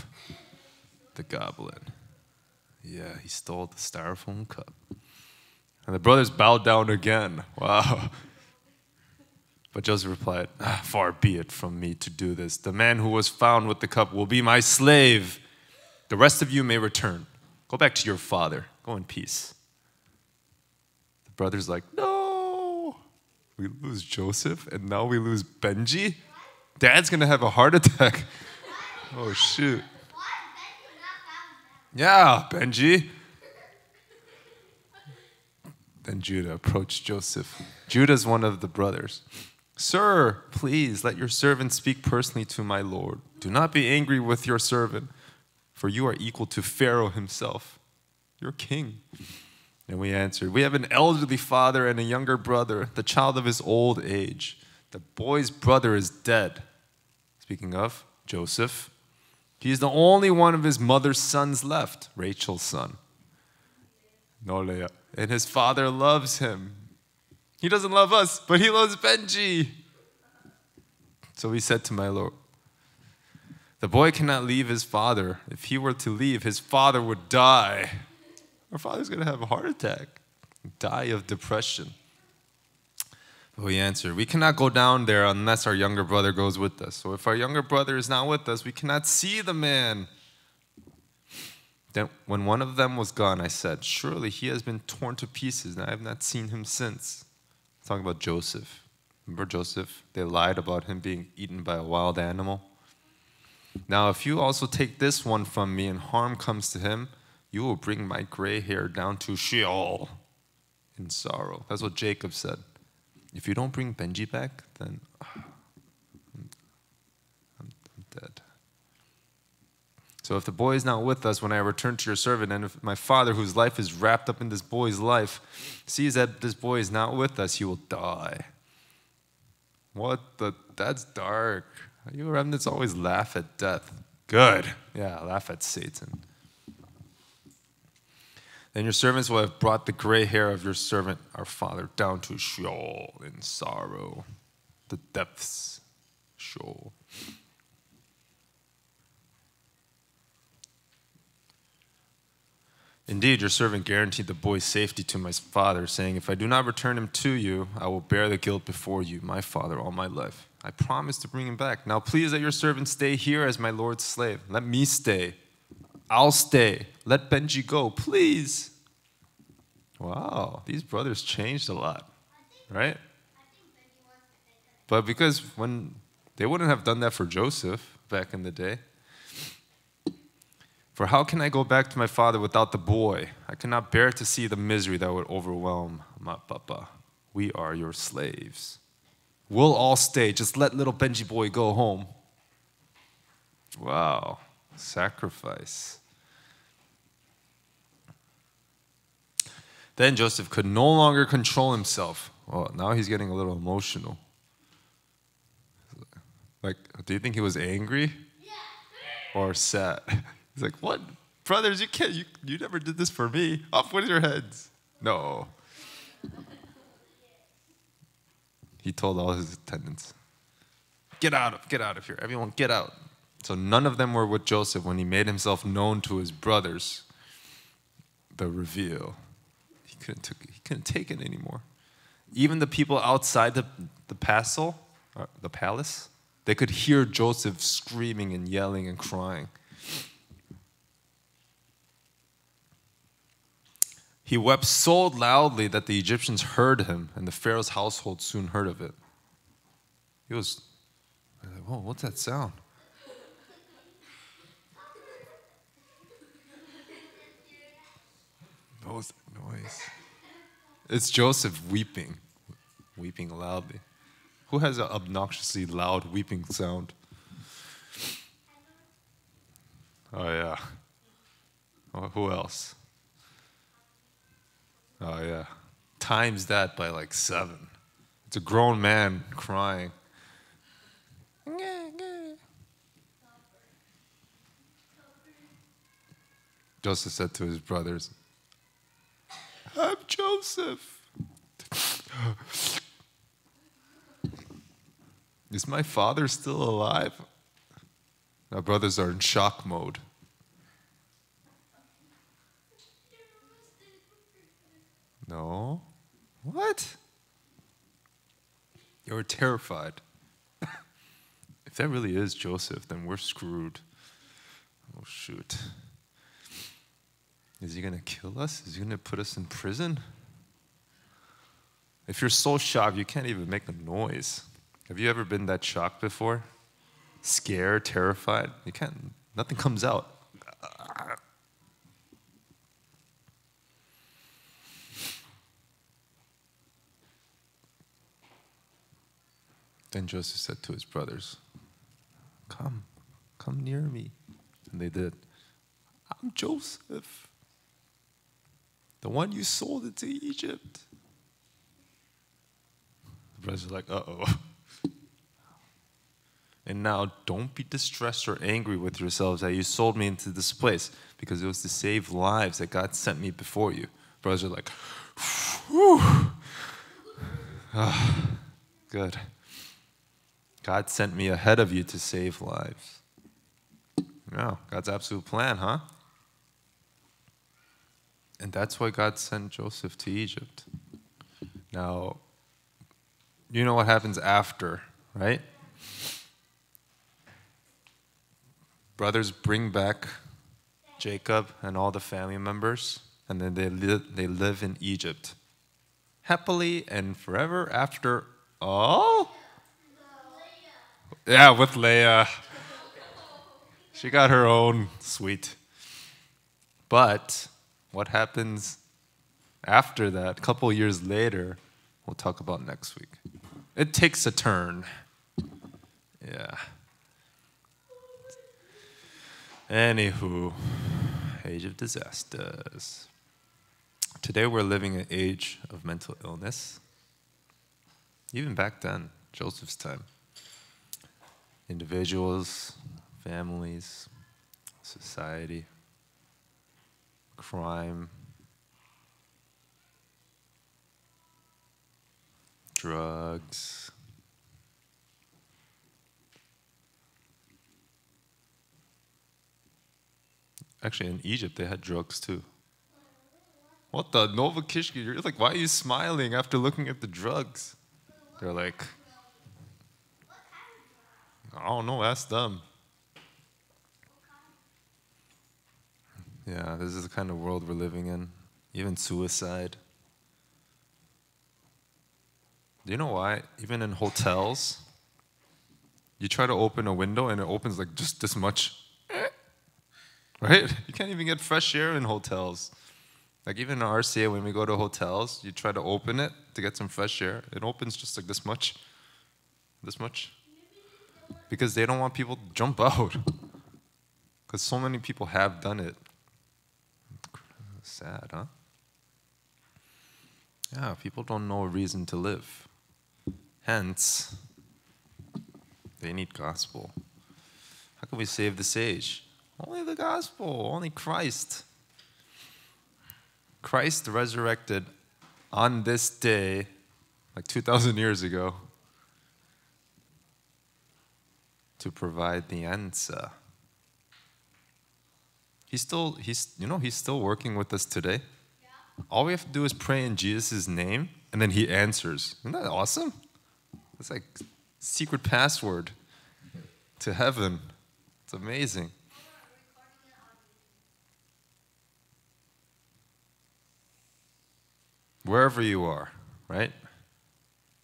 the goblin. Yeah, he stole the styrofoam cup. And the brothers bowed down again. Wow. But Joseph replied, ah, Far be it from me to do this. The man who was found with the cup will be my slave. The rest of you may return. Go back to your father. Go in peace. The brother's like, No. We lose Joseph, and now we lose Benji? Dad's going to have a heart attack. Oh, shoot. Yeah, Benji. Then Judah approached Joseph. Judah's one of the brothers. Sir, please let your servant speak personally to my Lord. Do not be angry with your servant, for you are equal to Pharaoh himself. You're king. And we answered, We have an elderly father and a younger brother, the child of his old age. The boy's brother is dead. Speaking of Joseph, he is the only one of his mother's sons left, Rachel's son. No, Leah. And his father loves him. He doesn't love us, but he loves Benji. So he said to my Lord, The boy cannot leave his father. If he were to leave, his father would die. Our father's going to have a heart attack, die of depression. We answered, We cannot go down there unless our younger brother goes with us. So if our younger brother is not with us, we cannot see the man. Then, when one of them was gone, I said, Surely he has been torn to pieces, and I have not seen him since. Talking about Joseph. Remember Joseph? They lied about him being eaten by a wild animal. Now, if you also take this one from me and harm comes to him, you will bring my gray hair down to Sheol in sorrow. That's what Jacob said. If you don't bring Benji back, then ah, I'm, I'm dead. So if the boy is not with us when I return to your servant, and if my father, whose life is wrapped up in this boy's life, sees that this boy is not with us, he will die. What the? That's dark. You remnants always laugh at death. Good. Yeah, laugh at Satan. Then your servants will have brought the gray hair of your servant, our father, down to Sheol in sorrow, the depths, Sheol. Indeed, your servant guaranteed the boy's safety to my father, saying, If I do not return him to you, I will bear the guilt before you, my father, all my life. I promise to bring him back. Now please let your servant stay here as my Lord's slave. Let me stay I'll stay. Let Benji go, please. Wow, these brothers changed a lot, right? But because when they wouldn't have done that for Joseph back in the day. For how can I go back to my father without the boy? I cannot bear to see the misery that would overwhelm my papa. We are your slaves. We'll all stay. Just let little Benji boy go home. Wow, sacrifice. Then Joseph could no longer control himself. Well, now he's getting a little emotional. Like, do you think he was angry or sad? He's like, what? Brothers, you can't, you, you never did this for me. Off with your heads. No. He told all his attendants, get out of, get out of here. Everyone, get out. So none of them were with Joseph when he made himself known to his brothers. The reveal. He couldn't, took, he couldn't take it anymore. Even the people outside the, the castle, uh, the palace, they could hear Joseph screaming and yelling and crying. He wept so loudly that the Egyptians heard him, and the Pharaoh's household soon heard of it. He was like, Whoa, what's that sound? What was that noise? It's Joseph weeping, weeping loudly. Who has an obnoxiously loud weeping sound? Oh, yeah. Oh, who else? Oh, yeah. Times that by like seven. It's a grown man crying. Joseph said to his brothers, I'm Joseph. Is my father still alive? Our brothers are in shock mode. No. What? You're terrified. if that really is Joseph, then we're screwed. Oh, shoot. Is he going to kill us? Is he going to put us in prison? If you're so shocked, you can't even make a noise. Have you ever been that shocked before? Scared, terrified? You can't, nothing comes out. Then Joseph said to his brothers, Come, come near me. And they did. I'm Joseph, the one you sold into Egypt. The brothers are like, Uh oh. And now don't be distressed or angry with yourselves that you sold me into this place because it was to save lives that God sent me before you. Brothers are like, whew. Ah, good. God sent me ahead of you to save lives. Yeah, God's absolute plan, huh? And that's why God sent Joseph to Egypt. Now, you know what happens after, right? brothers bring back Jacob and all the family members, and then they live, they live in Egypt. Happily and forever after all? Yeah, with Leah. She got her own suite. But what happens after that, a couple years later, we'll talk about next week. It takes a turn. Yeah. Anywho, age of disasters. Today we're living an age of mental illness. Even back then, Joseph's time. Individuals, families, society, crime, drugs, Actually, in Egypt, they had drugs too. What the Nova Kishki? You're like, why are you smiling after looking at the drugs? They're like, I don't know, ask them. Yeah, this is the kind of world we're living in. Even suicide. Do you know why? Even in hotels, you try to open a window and it opens like just this much. Right? You can't even get fresh air in hotels. Like even in RCA, when we go to hotels, you try to open it to get some fresh air. It opens just like this much. This much. Because they don't want people to jump out. Because so many people have done it. Sad, huh? Yeah, people don't know a reason to live. Hence, they need gospel. How can we save this age? Only the gospel, only Christ. Christ resurrected on this day, like 2,000 years ago, to provide the answer. He's still, he's, you know, he's still working with us today. All we have to do is pray in Jesus' name, and then he answers. Isn't that awesome? It's like secret password to heaven. It's amazing. Wherever you are, right?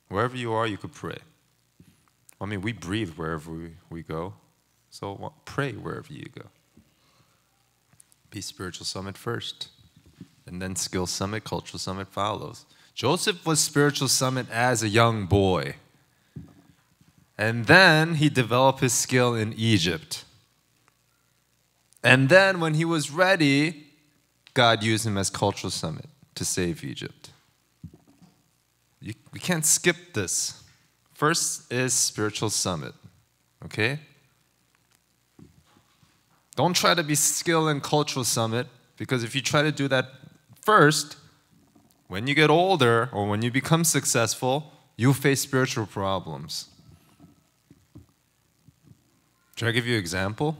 Wherever you are, you could pray. I mean, we breathe wherever we, we go. So pray wherever you go. Spiritual Summit first. And then Skill Summit, Cultural Summit follows. Joseph was Spiritual Summit as a young boy. And then he developed his skill in Egypt. And then when he was ready, God used him as Cultural Summit to save Egypt. You, we can't skip this. First is Spiritual Summit, okay? Don't try to be skill and Cultural Summit because if you try to do that first, when you get older or when you become successful, you'll face spiritual problems. Should I give you an example?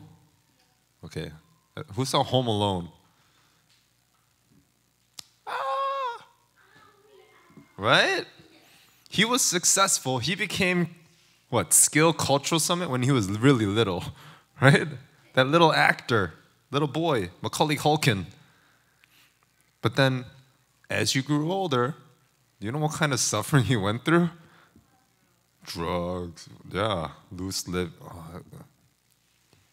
Okay. Uh, Who saw Home Alone? Ah! Right? He was successful. He became what? Skill Cultural Summit when he was really little, right? That little actor, little boy, Macaulay Culkin. But then, as you grew older, you know what kind of suffering he went through? Drugs, yeah, loose lip. Oh,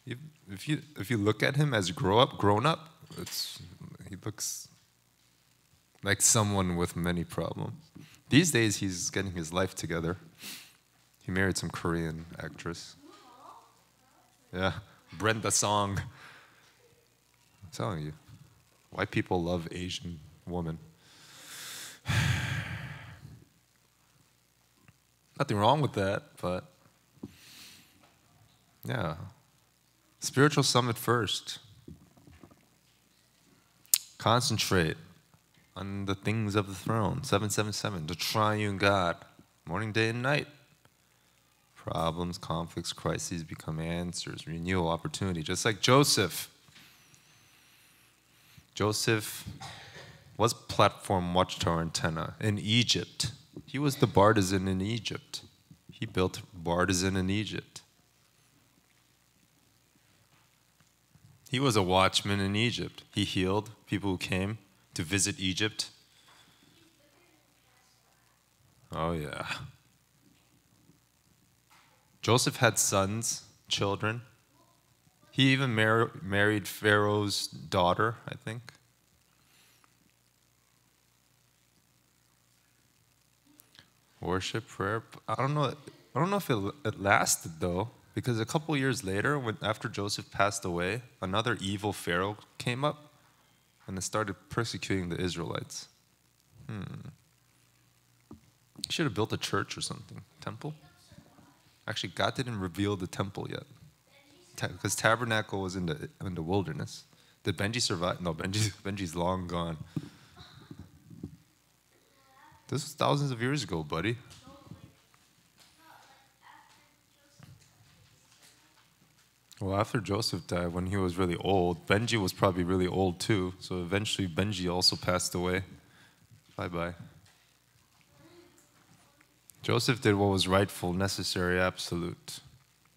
if, if you if you look at him as you grow up, grown up, it's he looks like someone with many problems. These days, he's getting his life together. He married some Korean actress. Yeah, Brenda Song. I'm telling you, white people love Asian women. Nothing wrong with that, but yeah. Spiritual summit first. Concentrate on the things of the throne. 777, the triune God. Morning, day, and night. Problems, conflicts, crises become answers, renewal, opportunity. Just like Joseph. Joseph was platform watchtower antenna in Egypt. He was the bartizan in Egypt. He built bartizan in Egypt. He was a watchman in Egypt. He healed people who came to visit Egypt. Oh, yeah. Joseph had sons, children. He even mar- married Pharaoh's daughter, I think. Worship, prayer. I don't know. I don't know if it, it lasted though, because a couple years later, when after Joseph passed away, another evil Pharaoh came up, and it started persecuting the Israelites. Hmm. Should have built a church or something, temple. Actually, God didn't reveal the temple yet, because tabernacle was in the in the wilderness. Did Benji survive? No, Benji Benji's long gone. This was thousands of years ago, buddy. Well, after Joseph died, when he was really old, Benji was probably really old too. So eventually, Benji also passed away. Bye bye. Joseph did what was rightful, necessary, absolute.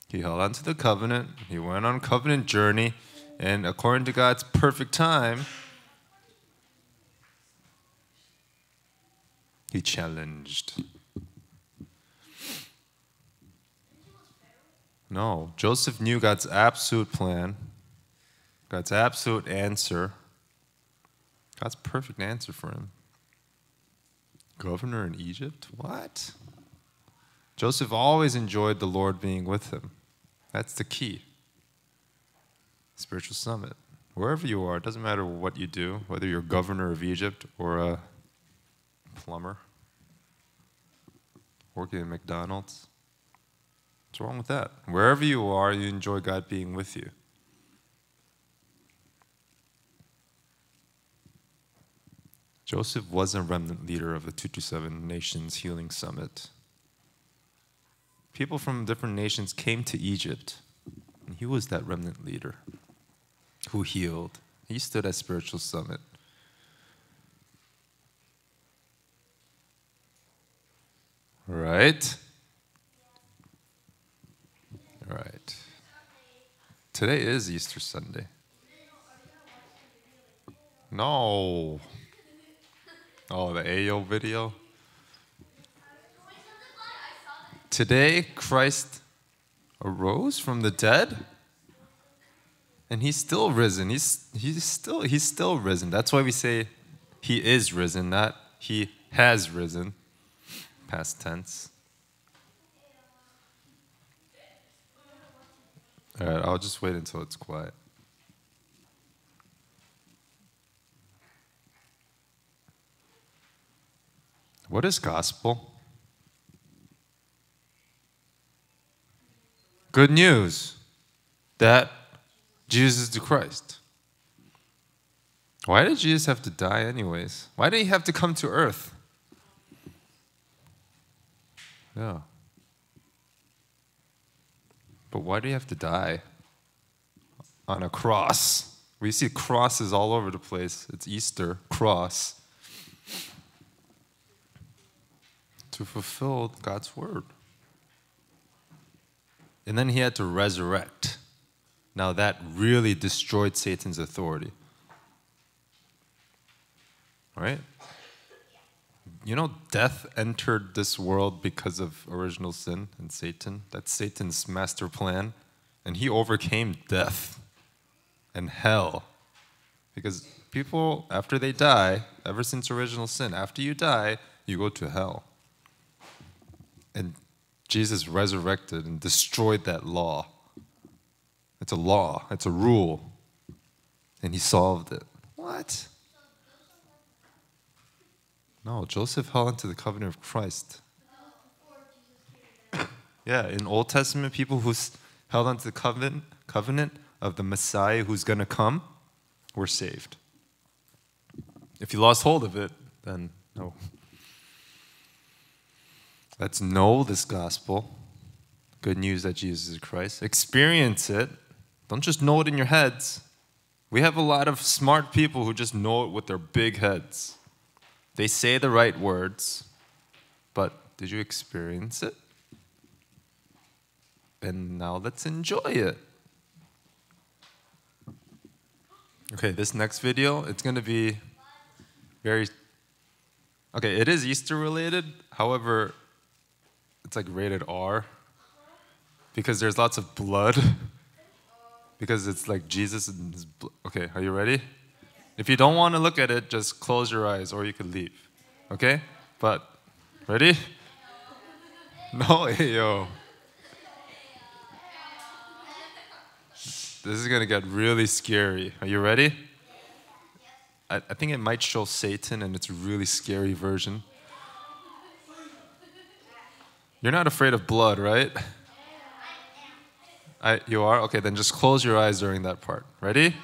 He held on to the covenant. He went on a covenant journey, And according to God's perfect time, he challenged. No, Joseph knew God's absolute plan, God's absolute answer, God's perfect answer for him. Governor in Egypt? What? Joseph always enjoyed the Lord being with him. That's the key. Spiritual summit. Wherever you are, it doesn't matter what you do, whether you're governor of Egypt or a plumber working at McDonald's. What's wrong with that? Wherever you are, you enjoy God being with you. Joseph was a remnant leader of the 227 Nations Healing Summit. People from different nations came to Egypt, and he was that remnant leader who healed. He stood at Spiritual Summit. Right? Right. Today is Easter Sunday. No. Oh, the Ayo video? Today, Christ arose from the dead? And he's still risen. He's, he's, still, he's still risen. That's why we say he is risen, not he has risen. Past tense. All right, I'll just wait until it's quiet. What is gospel? Good news that Jesus is the Christ. Why did Jesus have to die, anyways? Why did he have to come to earth? Yeah. But why do you have to die on a cross? We see crosses all over the place. It's Easter, cross. To fulfill God's word. And then he had to resurrect. Now that really destroyed Satan's authority. Right? You know, death entered this world because of original sin and Satan. That's Satan's master plan. And he overcame death and hell. Because people, after they die, ever since original sin, after you die, you go to hell. And Jesus resurrected and destroyed that law. It's a law, it's a rule. And he solved it. What? No, Joseph held onto the covenant of Christ. yeah, in Old Testament, people who held onto the covenant, covenant of the Messiah who's going to come were saved. If you lost hold of it, then no. Let's know this gospel. Good news that Jesus is Christ. Experience it. Don't just know it in your heads. We have a lot of smart people who just know it with their big heads. They say the right words, but did you experience it? And now let's enjoy it. Okay, this next video, it's going to be very Okay, it is Easter related. However, it's like rated R because there's lots of blood. because it's like Jesus and his blood. Okay, are you ready? If you don't want to look at it, just close your eyes or you could leave. Okay? But, ready? No, yo. This is going to get really scary. Are you ready? I, I think it might show Satan and it's a really scary version. You're not afraid of blood, right? I, you are? Okay, then just close your eyes during that part. Ready?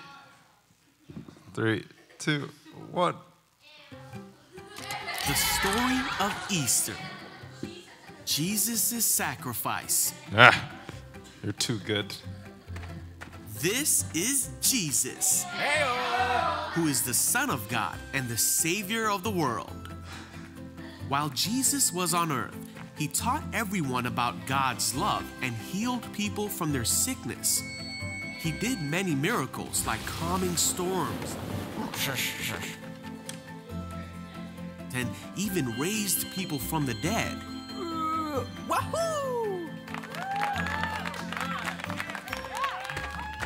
Three, two, one. The story of Easter. Jesus' sacrifice. Ah, you're too good. This is Jesus, who is the Son of God and the Savior of the world. While Jesus was on earth, he taught everyone about God's love and healed people from their sickness. He did many miracles like calming storms and even raised people from the dead. Wahoo!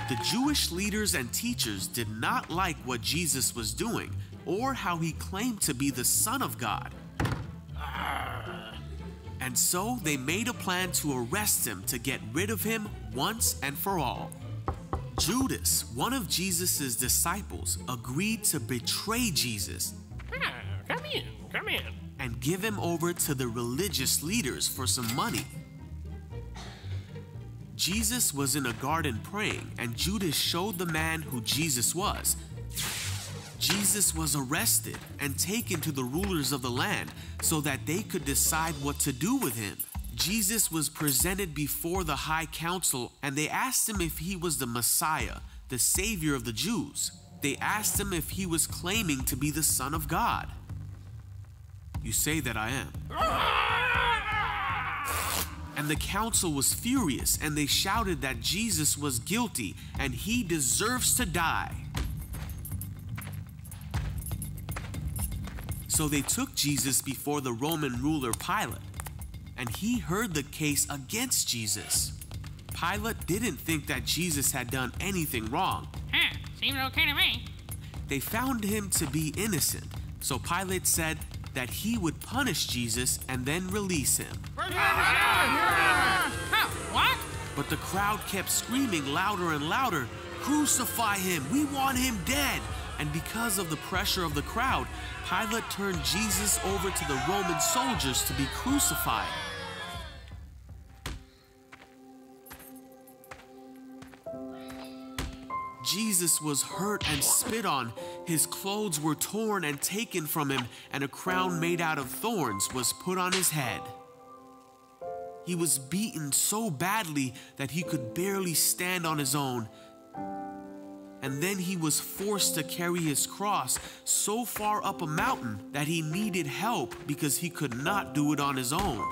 The Jewish leaders and teachers did not like what Jesus was doing or how he claimed to be the Son of God. And so they made a plan to arrest him to get rid of him once and for all. Judas, one of Jesus' disciples, agreed to betray Jesus Ah, come in, come in. and give him over to the religious leaders for some money. Jesus was in a garden praying, and Judas showed the man who Jesus was. Jesus was arrested and taken to the rulers of the land so that they could decide what to do with him. Jesus was presented before the high council, and they asked him if he was the Messiah, the Savior of the Jews. They asked him if he was claiming to be the Son of God. You say that I am. And the council was furious, and they shouted that Jesus was guilty and he deserves to die. So they took Jesus before the Roman ruler Pilate, and he heard the case against Jesus. Pilate didn't think that Jesus had done anything wrong. Huh, seems okay to me. They found him to be innocent, so Pilate said that he would punish Jesus and then release him. Huh, what? But the crowd kept screaming louder and louder, Crucify him! We want him dead! And because of the pressure of the crowd, Pilate turned Jesus over to the Roman soldiers to be crucified. Jesus was hurt and spit on. His clothes were torn and taken from him, and a crown made out of thorns was put on his head. He was beaten so badly that he could barely stand on his own. And then he was forced to carry his cross so far up a mountain that he needed help because he could not do it on his own.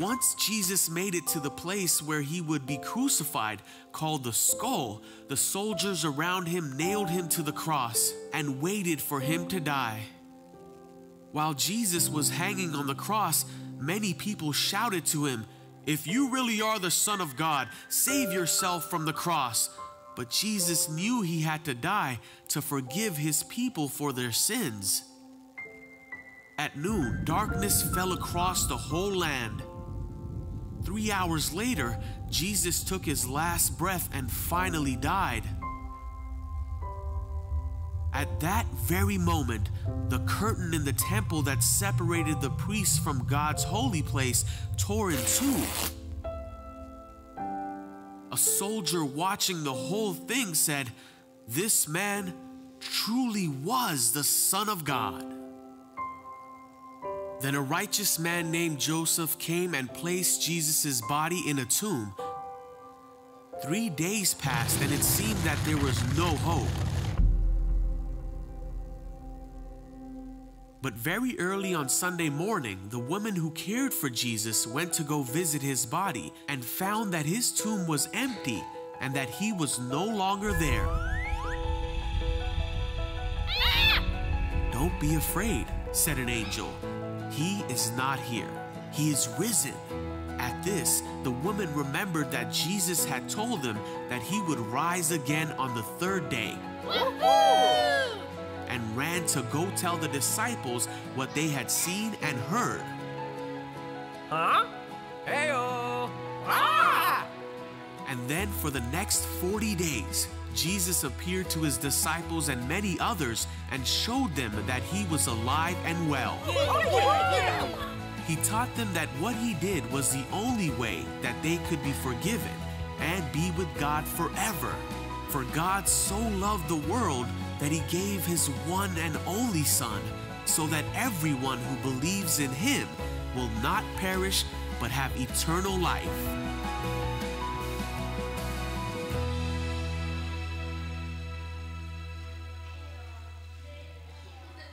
Once Jesus made it to the place where he would be crucified, called the skull, the soldiers around him nailed him to the cross and waited for him to die. While Jesus was hanging on the cross, many people shouted to him, If you really are the Son of God, save yourself from the cross. But Jesus knew he had to die to forgive his people for their sins. At noon, darkness fell across the whole land. Three hours later, Jesus took his last breath and finally died. At that very moment, the curtain in the temple that separated the priests from God's holy place tore in two. A soldier watching the whole thing said, This man truly was the Son of God. Then a righteous man named Joseph came and placed Jesus' body in a tomb. Three days passed, and it seemed that there was no hope. But very early on Sunday morning, the woman who cared for Jesus went to go visit his body and found that his tomb was empty and that he was no longer there. Don't be afraid, said an angel. He is not here. He is risen. At this, the woman remembered that Jesus had told them that he would rise again on the third day and ran to go tell the disciples what they had seen and heard. Huh? Heyo! Ah! And then for the next 40 days, Jesus appeared to his disciples and many others and showed them that he was alive and well. He taught them that what he did was the only way that they could be forgiven and be with God forever. For God so loved the world that he gave his one and only Son, so that everyone who believes in him will not perish but have eternal life.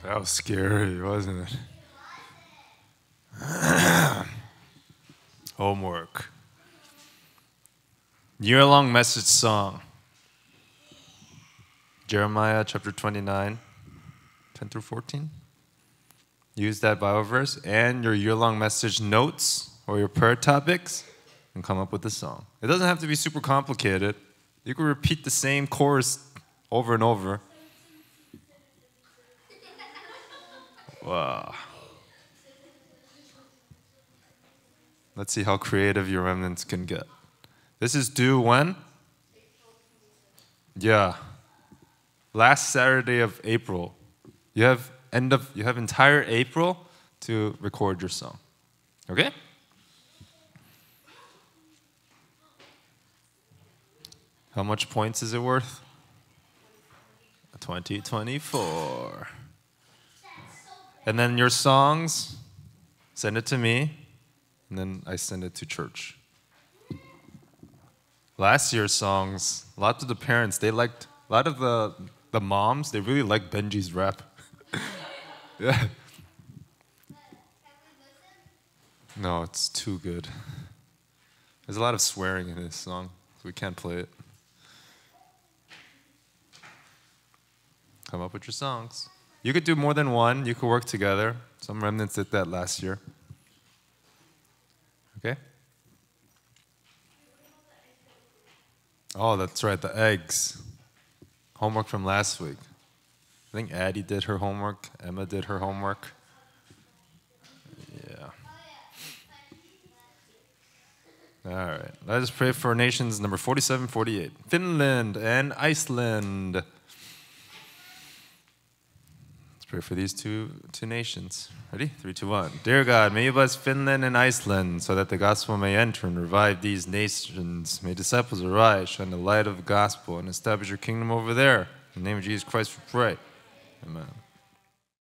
That was scary, wasn't it? Homework. Year long message song. Jeremiah chapter 29, 10 through 14. Use that Bible verse and your year long message notes or your prayer topics and come up with a song. It doesn't have to be super complicated. You can repeat the same chorus over and over. Wow. Let's see how creative your remnants can get. This is due when? Yeah. Last Saturday of April. You have end of you have entire April to record your song. Okay? How much points is it worth? 2024. And then your songs, send it to me, and then I send it to church. Last year's songs, a lot of the parents, they liked, a lot of the, the moms, they really like Benji's rap. yeah. No, it's too good. There's a lot of swearing in this song, so we can't play it. Come up with your songs. You could do more than one, you could work together. Some remnants did that last year. Okay? Oh, that's right, the eggs. Homework from last week. I think Addie did her homework, Emma did her homework. Yeah. All right. Let us pray for nations number 4748 Finland and Iceland. Pray for these two, two nations. Ready? Three, two, one. Dear God, may you bless Finland and Iceland so that the gospel may enter and revive these nations. May disciples arise, shine the light of the gospel, and establish your kingdom over there. In the name of Jesus Christ, we pray. Amen.